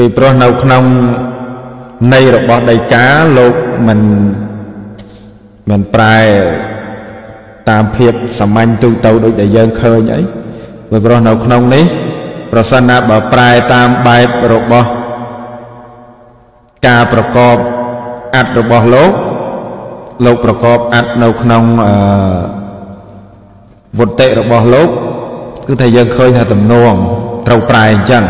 ពីព្រោះនៅក្នុងនៃរបស់ដីកាលោកមិនមិនប្រែតាមភាពសាមញ្ញទូទៅដូចដែលយើងឃើញអីពីព្រោះនៅក្នុងនេះ ប្រសិនណាបើប្រែតាមបែបរបស់ការប្រកបអត្តរបស់លោកលោកប្រកបអត្តនៅក្នុងអឺវុតិរបស់លោកគឺថាយើងឃើញថាទំនងត្រូវប្រែអញ្ចឹង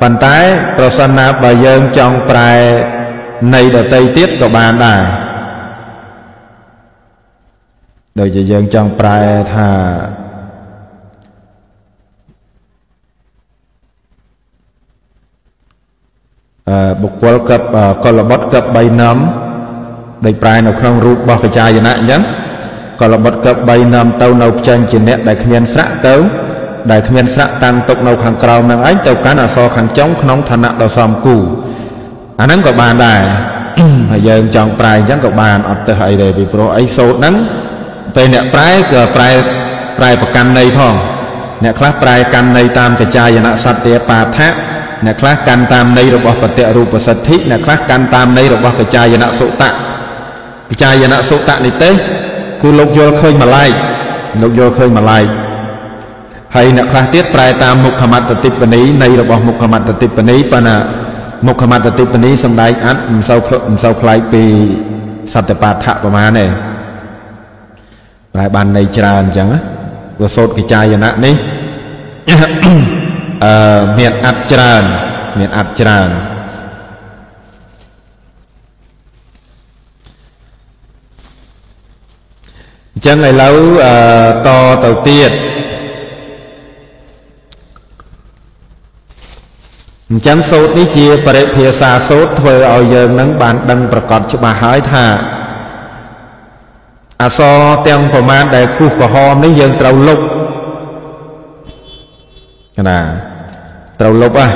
ប៉ុន្តែប្រសិនណាបើយើងចង់ប្រែនៃដតីទៀតក៏បានដែរដូចជាយើងចង់ប្រែថាអឺបុគ្គលកឹបកលបុតកឹប3នាំដែលប្រែនៅក្នុងរូបរបស់កចាយណៈអញ្ចឹងកលបុតកឹប3នាំទៅនៅផ្ចេញជាអ្នកដែលគ្មានស្រៈទៅ ដែលគ្មានស្រៈតាំងទុកនៅខាងក្រោមនឹងឯងទៅកាន់អសរខាងចុងក្នុងឋានៈដ៏សមគូអាហ្នឹងក៏បានដែរហើយយើងចង់ប្រែអញ្ចឹងក៏បានអត់ទៅអីទេពីព្រោះអីសូត្រហ្នឹងពេលអ្នកប្រែគឺប្រែប្រែប្រកាន់ន័យផងអ្នកខ្លះប្រែកាន់ន័យតាមកចាយនសត្យបាថៈអ្នកខ្លះកាន់តាមន័យរបស់បតិរូបសិទ្ធិអ្នកខ្លះកាន់តាមន័យរបស់កចាយនសុតៈកចាយនសុតៈនេះទេគឺលោកយល់ឃើញម្លែកលោកយល់ឃើញម្លែក ហើយអ្នកខ្លះទៀតប្រែតាមមុខមត្តតិបនីនៃរបស់មុខមត្តតិបនីប៉ុន្តែមុខមត្តតិបនីសំដែងអត់មិនសូវមិនសូវខ្លាយពីសត្យបាថៈប្រមាណទេប្រែបានន័យច្រើនអញ្ចឹងព្រោះសូត្រកិចាយណៈនេះអឺមានអត្តច្រើនមានអត្តច្រើនអញ្ចឹងឥឡូវតទៅទៀត អញ្ចឹងសូត្រនេះជាបរិភាសាសូត្រធ្វើឲ្យយើងនឹងបានដឹងប្រកបច្បាស់ហើយថាអសរទាំងប្រមាណដែលគូសក្រហមនេះយើងត្រូវលុបណាត្រូវលុបហ่ะ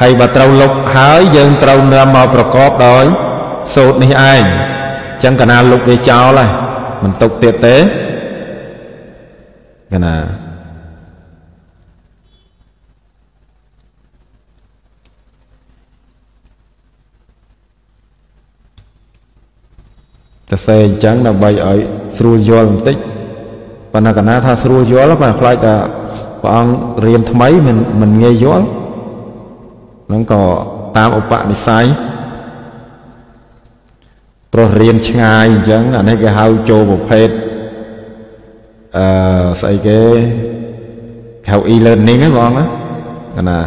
ហើយបើត្រូវលុបហើយយើងត្រូវនាំមកប្រកបដោយសូត្រនេះឯងអញ្ចឹងកណាលុបវាចោលហើយមិនຕົកទៀតទេកណា សរសេរអញ្ចឹងដើម្បីឲ្យស្រួលយល់បន្តិចប៉ុន្តែកណាថាស្រួលយល់បើខ្លាចថាព្រះអង្គរៀនថ្មីមិនមិនងាយយល់ហ្នឹងក៏តាមឧបនិស្ស័យព្រោះរៀនឆ្ងាយអញ្ចឹងអានេះគេហៅចូលប្រភេទអឺស្អីគេហៅ e-learning ហ្នឹងបងណាណា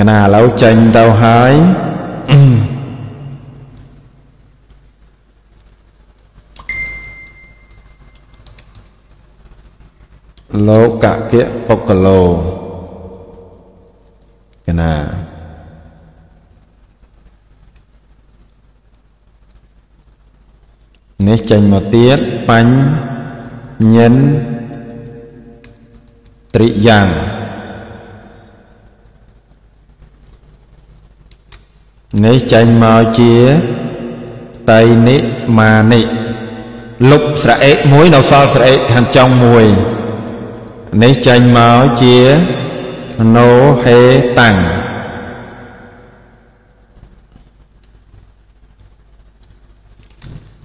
កណាឥឡូវចេញទៅហើយលោកកៈបុគ្គលោ កណានេះចេញមកទៀតបញ្ញិនត្រីយ៉ាង នេះចេញមកជាតៃនិមានិលុបស្រអេកមួយនៅសល់ស្រអេកខាងចុងមួយនេះចេញមកជាណូហេតាំង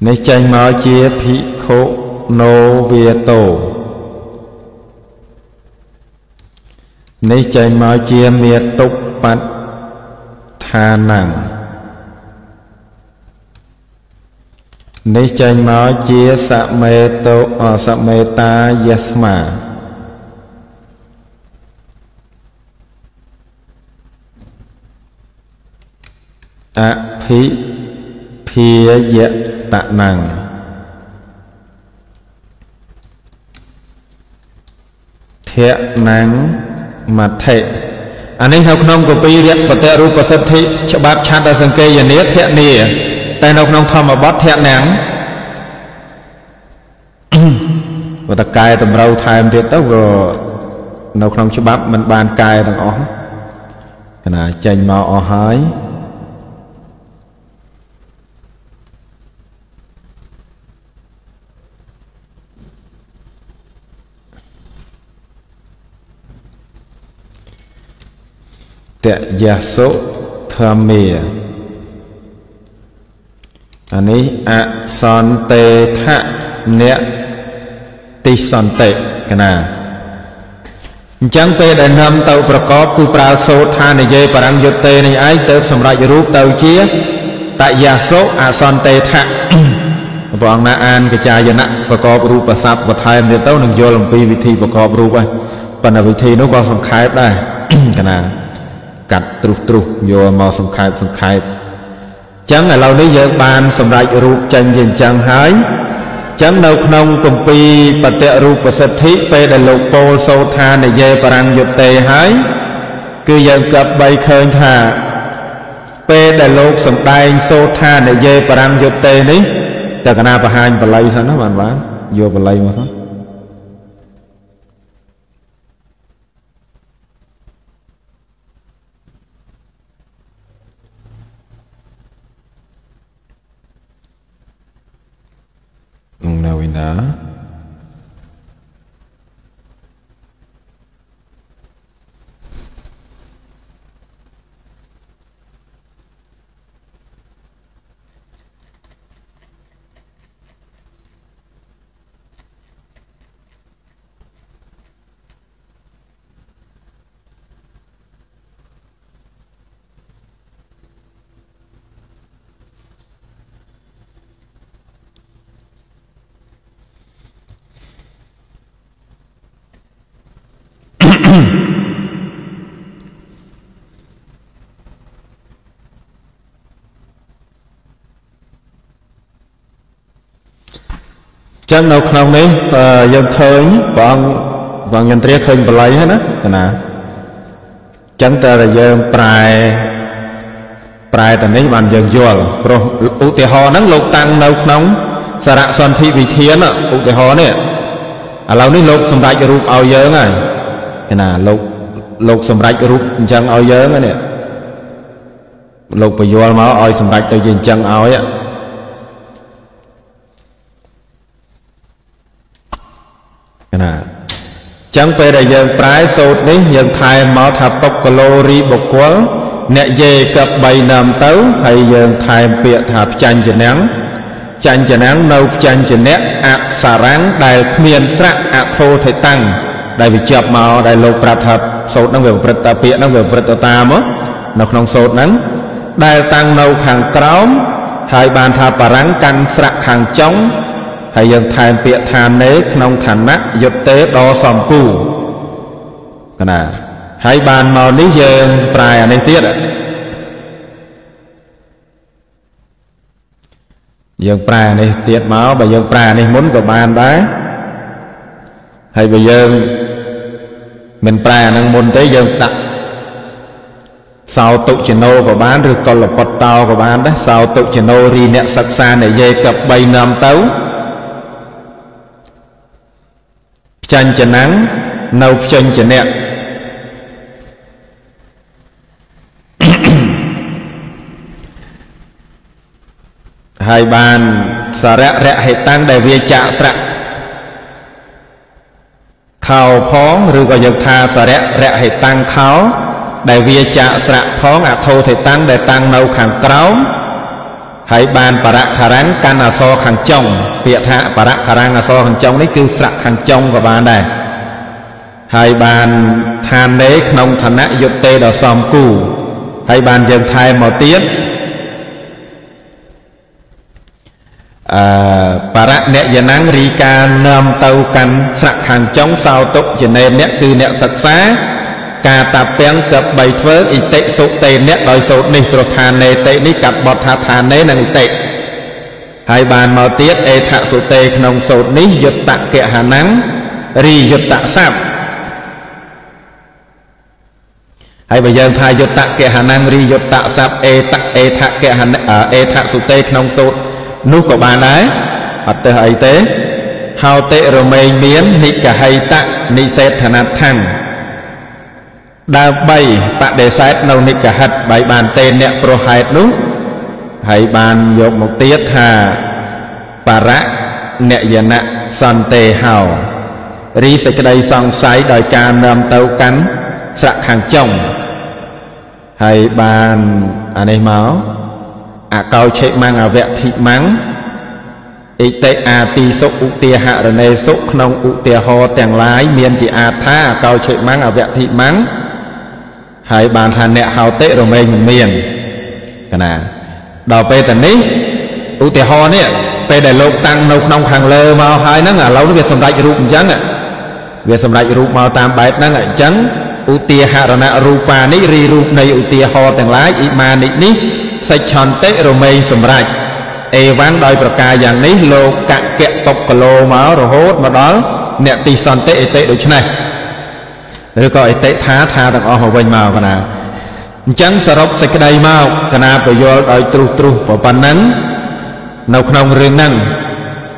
នេះចេញមកជាភិក្ខុណូវាតោនេះចេញមកជាមេតុបប ដ្ឋានੰនេះចេញមកជាសមេតោសមេតាយស្មាអភិភាយតណੰធនੰមថិ អានេះនៅក្នុងកពីរយបតរូបសិទ្ធិច្បាប់ឆន្ទសង្កេយនាធនីតែនៅក្នុងធម្មបទធនាំវត្តកែតម្រូវថែមទៀតទៅក៏នៅក្នុងច្បាប់มันបានកែទាំងអស់គណៈចេញមកអស់ហើយ តយសុធម្មាអានេះអសន្តិថៈអ្នកតិសន្តិកណាអញ្ចឹងពេលដែលនាំទៅប្រកបគឺប្រើសូត្រថានិយាយបរញ្យុតេនេះឯងទៅសម្រាប់រូបទៅជាតយាសុអសន្តិថៈព្រះអង្គណាអានកចាយណៈប្រកបរូបស័ព្ទបន្ថែមទៀតទៅនឹងយល់អំពីវិធីប្រកបរូបហើយប៉ុន្តែវិធីនោះក៏សង្ខេបដែរកណា កាត់ទ្រុសទ្រុសយកមកសង្ខេបសង្ខេបចឹងឥឡូវនេះយើងបានសម្រេចរូបចេញជាអញ្ចឹងហើយចឹងនៅក្នុងគម្ពីរបតិរូបសិទ្ធិពេលដែលលោកពោលសូត្រថានិយាយបរញ្យុតេហើយគឺយើងកັບបីឃើញថាពេលដែលលោកសំដែងសូត្រថានិយាយបរញ្យុតេនេះតើកណាបង្ហាញបល័យសិនណាបានបានយកបល័យមកសិន នៅឯណា ចឹងនៅក្នុងនេះយើងឃើញព្រះអង្គព្រះអង្គយន្ត្រាឃើញបល័យហើយណាកណាចឹងតើយើងប្រែប្រែទៅនេះបានយើងយល់ព្រោះឧទាហរណ៍ហ្នឹងលោកតាំងនៅក្នុងសារៈសន្ធិវិធានឧទាហរណ៍នេះឥឡូវនេះលោកសម្រេចរូបឲ្យយើងហើយគេណាលោកលោកសម្រេចរូបអញ្ចឹងឲ្យយើងនេះលោកបញ្យល់មកឲ្យសម្រេចទៅជាអញ្ចឹងឲ្យណា ចឹងពេលដែលយើងប្រែសូត្រនេះយើងថែមកថាតុកឡូរីបុគ្គលអ្នកយេក3នាមទៅហើយយើងថែមពាក្យថាផ្ចាញ់ចំណាំងចាញ់ចំណាំងនៅផ្ចាញ់ចំណាក់អសារังដែលគ្មានស្រៈអធោថេតាំងដែលវាជាប់មកដែលលោកប្រាប់ថាសូត្រហ្នឹងវាប្រព្រឹត្តតាពាក្យហ្នឹងវាប្រព្រឹត្តទៅតាមនៅក្នុងសូត្រហ្នឹងដែលតាំងនៅខាងក្រោមហើយបានថាបារាំងកាន់ស្រៈខាងចុង ហើយយើងថែមពាក្យថានេក្នុងឋានៈយុទ្ធទេដសំគូកណាហើយបានមកនេះយើងប្រែអានេះទៀតយើងប្រែនេះទៀតមកបើយើងប្រែនេះមុនក៏បានដែរហើយបើយើងមិនប្រែអានឹងមុនទេយើងដាក់សោតុចណោក៏បានឬកលពតតោក៏បានដែរសោតុចណោរីអ្នកសិក្សានិយាយក3នាំទៅ ផ្ចាញ់ចណាំងនៅផ្ចាញ់ចនៈហើយបានសារៈរហេតាំងដែលវាចាក់ស្រៈខោផងឬក៏យើងថាសារៈរហេតាំងខោដែលវាចាក់ស្រៈផងអធោធេតាំងដែលតាំងនៅខាងក្រោម ហើយបានបរៈខារាំងកាន់អសរខាងចុងពាក្យថាបរៈខារាំងអសរខាងចុងនេះគឺស្រៈខាងចុងក៏បានដែរហើយបានឋាននេក្នុងឋានៈយុត្តេដ៏សំគូហើយបានយើងថែមមកទៀតអឺបរៈអ្នកយណាំងរីកានាំទៅកាន់ស្រៈខាងចុងសោតុចនេអ្នកគឺអ្នកសិក្សា ការតាពាំងកបីធ្វើអ៊ីតិសុតេអ្នកដោយសូត្រនេះព្រោះឋានេតិនេះកាត់បត់ថាឋានេនិងអ៊ីតិហើយបានមកទៀតអេថសុតេក្នុងសូត្រនេះយុត្តកហណੰរីយុត្តស័ព្ទហើយបើយើងថាយុត្តកហណੰរីយុត្តស័ព្ទអេតអេថកហណអេថសុតេក្នុងសូត្រនោះក៏បានដែរអត់ទៅអីទេហោតិរមែងមាននិកហៃតនិសេធនដ្ឋាំ ដើម្បីបដិសេធនៅនិកហិតបីបានទេអ្នកប្រហែតនោះហើយបានយកមកទៀតថាបរៈអ្នកយណៈសន្តិហោរីសេចក្តីសង្ស័យដោយការនាំទៅកាន់ស្រៈខាងចុងហើយបានអានេះមកអកោឆេមੰអវៈធិមੰអិតិអាទីសុឧទាហរណេសុក្នុងឧទាហរណ៍ទាំងឡាយមានជាអាថាអកោឆេមੰអវៈធិមੰ ហើយបានថាអ្នកហោតិរមែងមិនមានកណាដល់ពេលទៅនេះឧទាហរណ៍នេះពេលដែលលោកតាំងនៅក្នុងខាងលើមកហើយហ្នឹងឥឡូវនេះវាសម្រេចរូបអញ្ចឹងវាសម្រេចរូបមកតាមបែបហ្នឹងអញ្ចឹងឧទាហរណរូបានេះរីរូបនៃឧទាហរណ៍ទាំងឡាយអ៊ីម៉ានិកនេះសេចឆន្តិរមែងសម្រេចអេវ៉ាន់ដោយប្រការយ៉ាងនេះលោកកកៈតុកគីឡូមករហូតមកដល់អ្នកទីសន្តិអេតិដូច្នេះ ឬក៏អតិថាថាទាំងអស់មកវិញមកកណាអញ្ចឹងសរុបសេចក្តីមកកណាពយល់ដោយទ្រុសទ្រុសប៉ុណ្ណឹងនៅក្នុងរឿងហ្នឹង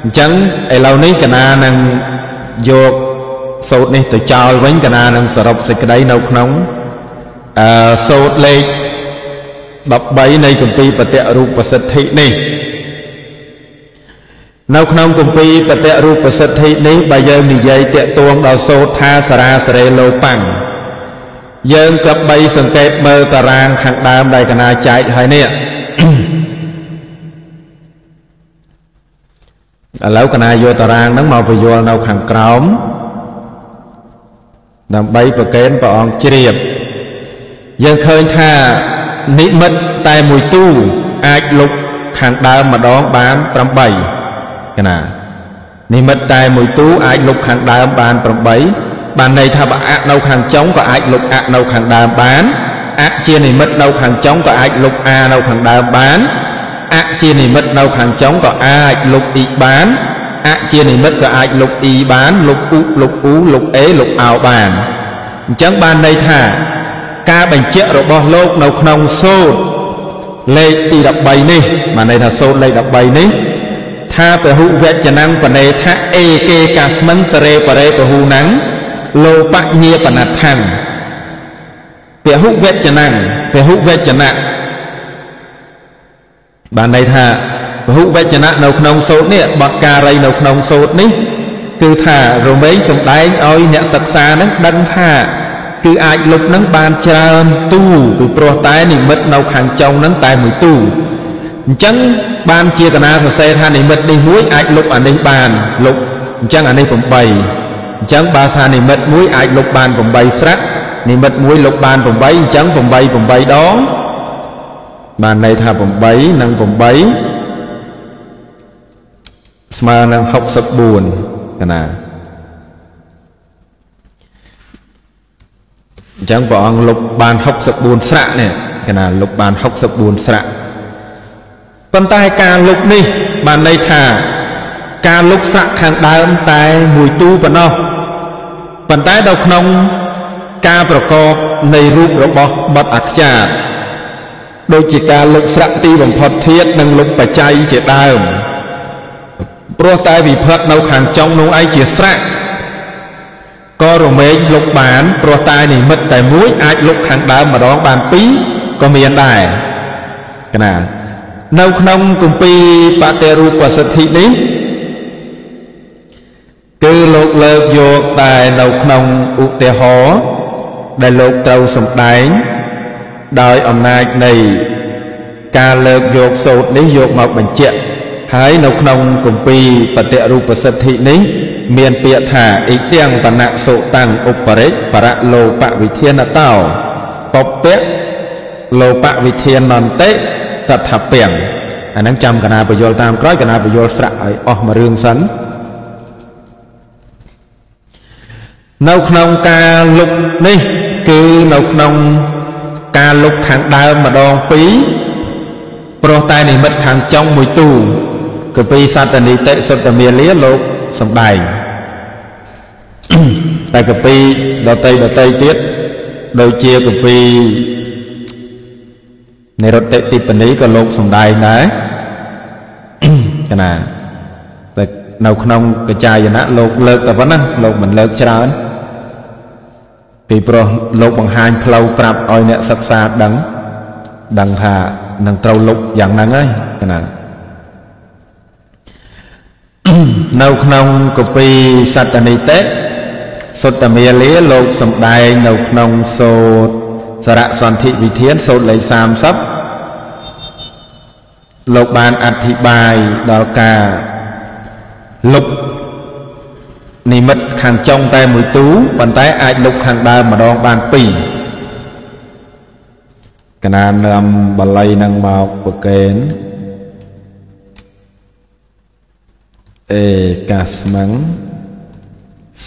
អញ្ចឹងឥឡូវនេះកណានឹងយកសូត្រនេះទៅចោលវិញកណានឹងសរុបសេចក្តីនៅក្នុងអឺសូត្រលេខ13នៃគម្ពីរបតិរូបសិទ្ធិនេះ នៅក្នុងគម្ពីរបតិរូបសិទ្ធិនេះបើយើងនិយាយតាក់ទងដល់សូត្រថាសារាសរេលោបាំងយើងក៏បីសង្កេតមើលតារាងខាងដើមដែលកណាចែកហើយនេះឥឡូវកណាយកតារាងហ្នឹងមកបញ្យល់នៅខាងក្រោមដើម្បីប្រកេនព្រះអង្គជ្រាបយើងឃើញថានិមិត្តតែមួយទូអាចលុបខាងដើមម្ដងបាន8 កណានិមិត្តតែមួយទូអាចលុបខាងដើមបាន8បានន័យថាបើអនៅខាងចុងក៏អាចលុបអនៅខាងដើមបានអជានិមិត្តនៅខាងចុងក៏អាចលុបអានៅខាងដើមបានអជានិមិត្តនៅខាងចុងក៏អាចលុបអ៊ីបានអជានិមិត្តក៏អាចលុបអ៊ីបានលុបអ៊ូលុបអ៊ូលុបអេលុបអោបានអញ្ចឹងបានន័យថាការបញ្ជាក់របស់លោកនៅក្នុងសូត្រលេខទី13នេះបានន័យថាសូត្រលេខ13នេះ ថាពហុវចនំបណេថាអេកេកាស្មិនសរេបរេពហុណੰលោបញ្ញាបណដ្ឋੰពហុវចនំពហុវចនៈបានន័យថាពហុវចនៈនៅក្នុងសូត្រនេះបទការីនៅក្នុងសូត្រនេះគឺថារមែងសំដែងឲ្យអ្នកសិក្សានឹងដឹងថាគឺអាចលុបនឹងបានច្រើនទូពីព្រោះតែនិមិត្តនៅខាងចុងនឹងតែមួយទូ អញ្ចឹងបានជាកណាសរសេរថានិមិត្តនេះមួយអាចលុបអានេះបានលុបអញ្ចឹងអានេះ8អញ្ចឹងបើថានិមិត្តមួយអាចលុបបាន8ស្រៈនិមិត្តមួយលុបបាន8អញ្ចឹង8 8ដងបានន័យថា8និង8ស្មើនឹង64កណាអញ្ចឹងព្រះអង្គលុបបាន64ស្រៈនេះកណាលុបបាន64ស្រៈ ប៉ុន្តែការលុបនេះបានន័យថា ការលុបស្រៈខាងដើមតែមួយទូប៉ុណ្ណោះប៉ុន្តែនៅក្នុងការប្រកបនៃរូបរបស់បទអក្ចាតដូចជាការលុបស្រៈទីបំផុតធាតនិងលុបបច្ច័យជាដើមព្រោះតែវិផិតនៅខាងចុងនោះឯងជាស្រៈក៏រមែងលុបបានព្រោះតែនិមិត្តតែមួយអាចលុបខាងដើមម្ដងបានពីរក៏មានដែរកណា នៅក្នុងគម្ពីរបតិរូបសិទ្ធិនេះគឺលោកលើកយកតែនៅក្នុងឧទាហរណ៍ដែលលោកត្រូវសម្ដែង ដោយអំណាចនៃការលើកយកសូត្រនេះយកមកបញ្ជាក់ហើយនៅក្នុងគម្ពីរបតិរូបសិទ្ធិនេះ មានពាក្យថាអ៊ីទាំងបណៈសុតាំងឧបរិបរៈលោបវិធានតោពពៈលោបវិធាននន្តិតថាពាំងអាហ្នឹងចាំកណាបយលតាមក្រោយកណាបយលស្រាក់ឲ្យអស់មួយរឿងសិននៅក្នុងការលុបនេះគឺនៅក្នុងការលុបខាងដើមម្ដងពីរព្រោះតែនិមិត្តខាងចុងមួយទូកពីសតនិតិសុទ្ធមាលាលោកសំដែងតែកពីដតីដតីទៀតដូចជាកពី និរតិតិបនីក៏លោកសំដែងដែរកណាតែនៅក្នុងកចាយណៈលោកលើកតែប៉ុណ្ណឹងលោកមិនលើកច្រើនពីព្រោះលោកបង្ហាញផ្លូវប្រាប់ឲ្យអ្នកសិក្សាដឹងដឹងថានឹងត្រូវលុបយ៉ាងហ្នឹងហើយកណានៅក្នុងកពីសតនិតិសុត្តមាលាលោកសំដែងនៅក្នុងសូត្រ សារៈសន្ធិវិធានសូត្រលេខ30លោកបានអធិប្បាយដល់ការលុបនិមិត្តខាងចុងតែមួយទូប៉ុន្តែអាចលុបខាងដើមម្ដងបានពីរកណានាំបល័យនឹងមកប្រកេនអេកាស្មੰ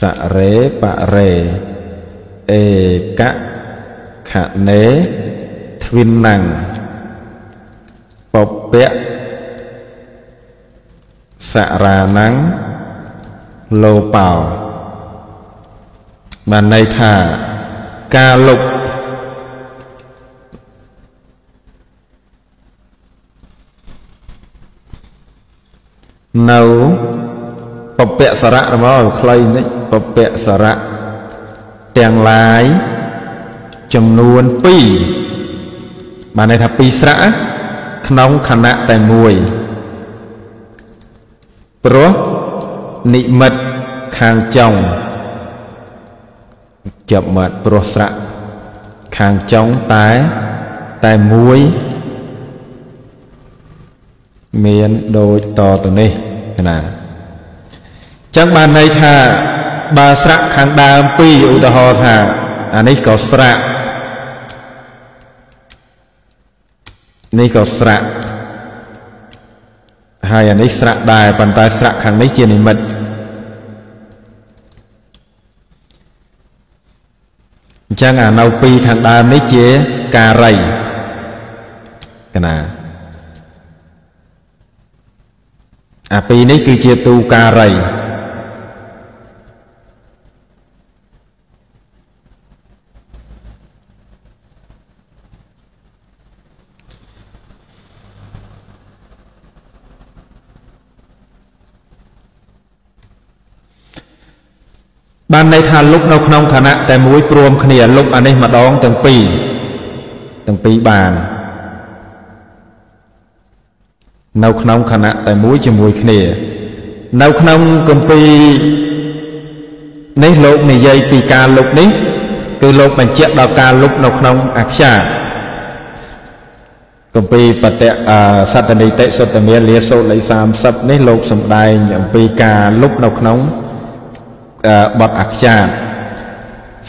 សរេបរេអេក ខណេទ្វិនណੰពពៈសរាណੰលោបោបានន័យថាការលុបនៅពពៈសារៈរបស់ខ្លីនេះពពៈសារៈទាំងឡាយ ចំនួន2បានន័យថា2ស្រៈក្នុងខណៈតែមួយព្រោះនិមិត្តខាងចុងចាប់មាត់ព្រោះស្រៈខាងចុងតែតែមួយមានដូចតទៅនេះណាចឹងបានន័យថាបើស្រៈខាងដើមពីរឧទាហរណ៍ថាអានេះក៏ស្រៈ នេះក៏ស្រៈហើយអានេះស្រៈដែរប៉ុន្តែស្រៈខាងនេះជានិមិត្តអញ្ចឹងអានៅពីរខាងដើមនេះជាការីកណាអាពីរនេះគឺជាទូការី បានន័យថាលុបនៅក្នុងឋានៈតែមួយព្រមគ្នាលុបអានេះម្ដងទាំងពីរទាំងពីរបាននៅក្នុងខណៈតែមួយជាមួយគ្នា នៅក្នុងគម្ពីរនេះលោកនិយាយពីការលុបនេះ គឺលោកបញ្ជាក់ដល់ការលុបនៅក្នុងអក្យាគម្ពីរបតៈសតនិតិសុត្តមាលាសូត្រលេខ30នេះលោកសំដែងអំពីការលុបនៅក្នុង បទអក្យា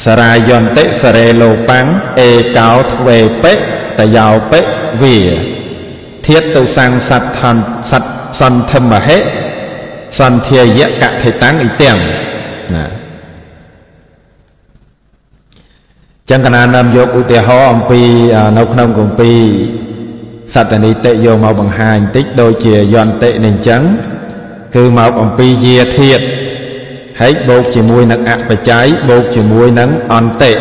សរាយន្តិសរេលោបាំងអេកោទ្វេបិតយោបិវាធាតទៅសាំងសត្វថនសត្វសន្ធមហេសន្ធាយៈកថេតាំងអ៊ីទាំងណាចឹងកណានាំយកឧទាហរណ៍អំពីនៅក្នុងគម្ពីរសតនិតិយកមកបង្ហាញបន្តិចដូចជាយន្តិនេះអញ្ចឹងគឺមកអំពីយាធាត ហើយបូកជាមួយនឹងអបច្ច័យបូកជាមួយនឹងអន្តិ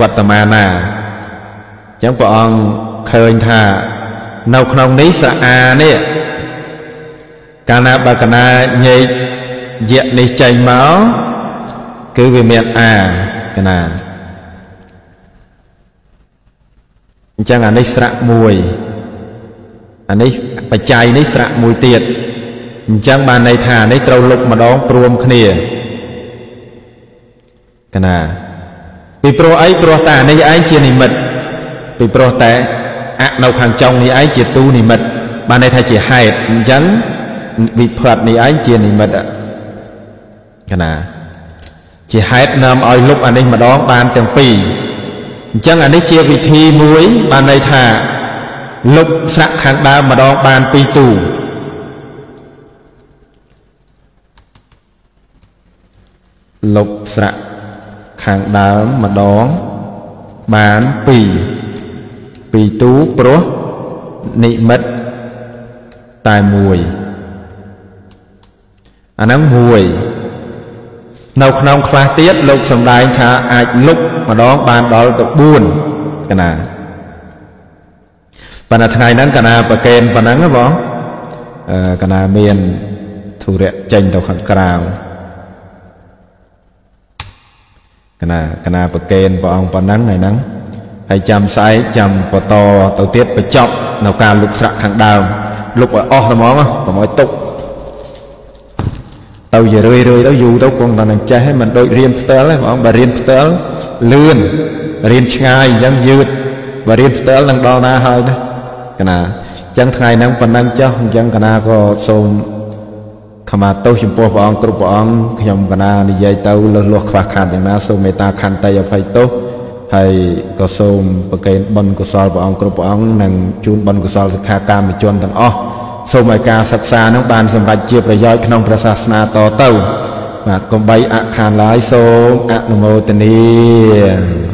វត្តមានាអញ្ចឹងព្រះអង្គឃើញថានៅក្នុងនេះស្រអានេះកាលណាបើកណាញែកយៈនេះចេញមកគឺវាមានអាកណាអញ្ចឹងអានេះស្រៈមួយអានេះបច្ច័យនេះស្រៈមួយទៀតអញ្ចឹងបានន័យថានេះត្រូវលុបម្ដងព្រមគ្នាក ណាពីព្រោះអីព្រោះតែអានេះឯងជានិមិត្តពីព្រោះតែអនៅខាងចុងនេះឯងជាទូនិមិត្តបានន័យថាជាហេតុអញ្ចឹងវិផាត់នេះឯងជានិមិត្តកណាជាហេតុនាំឲ្យលុបអានេះម្ដងបានទាំងពីរអញ្ចឹងអានេះជាវិធីមួយបានន័យថាលុបស្រាក់ខាងដើមម្ដងបានពីរទូលុបស្រាក់ ខាងដើមម្ដងបានពីរពីរទូព្រោះនិមិត្តតែមួយអាហ្នឹងមួយនៅក្នុងខ្លះទៀតលោកសំដែងថាអាចលុបម្ដងបានដល់ទៅ4កណាប៉ុន្តែថ្ងៃហ្នឹងកណាប្រកេនប៉ុណ្ណឹងបងអឺកណាមានធុរៈចេញទៅខាងក្រៅ កណាកណាប្រកេនព្រះអង្គប៉ុណ្ណឹងថ្ងៃហ្នឹងហើយចាំស្អែកចាំបន្តទៅទៀតបញ្ចប់នៅការលុបស្រាក់ខាងដើមលុបឲ្យអស់ហ្មងកុំឲ្យទុកទៅជារឿយរឿយទៅយូរទៅគង់តែនឹងចេះហ្នឹងមិនដូចរៀនផ្ទាល់ទេបងបើរៀនផ្ទាល់លឿនរៀនឆ្ងាយអញ្ចឹងយឺតបើរៀនផ្ទាល់នឹងដល់ណាហើយណាកណាអញ្ចឹងថ្ងៃហ្នឹងប៉ុណ្ណឹងចុះអញ្ចឹងកណាក៏សូម ខមាទោសចំពោះព្រះអង្គគ្រប់ព្រះអង្គខ្ញុំកណានិយាយទៅលើសលោះខ្វះខាតយ៉ាងណាសូមមេត្តាខន្តីអភ័យទោសហើយក៏សូមប្រកេនបុណ្យកុសលព្រះអង្គគ្រប់ព្រះអង្គនិងជូនបុណ្យកុសលសិក្ខាកាមជនទាំងអស់សូមឲ្យការសិក្សានឹងបានសម្រេចជាប្រយោជន៍ក្នុងព្រះសាសនាតទៅបាទកុំបីអខានឡើយសូមអនុមោទនា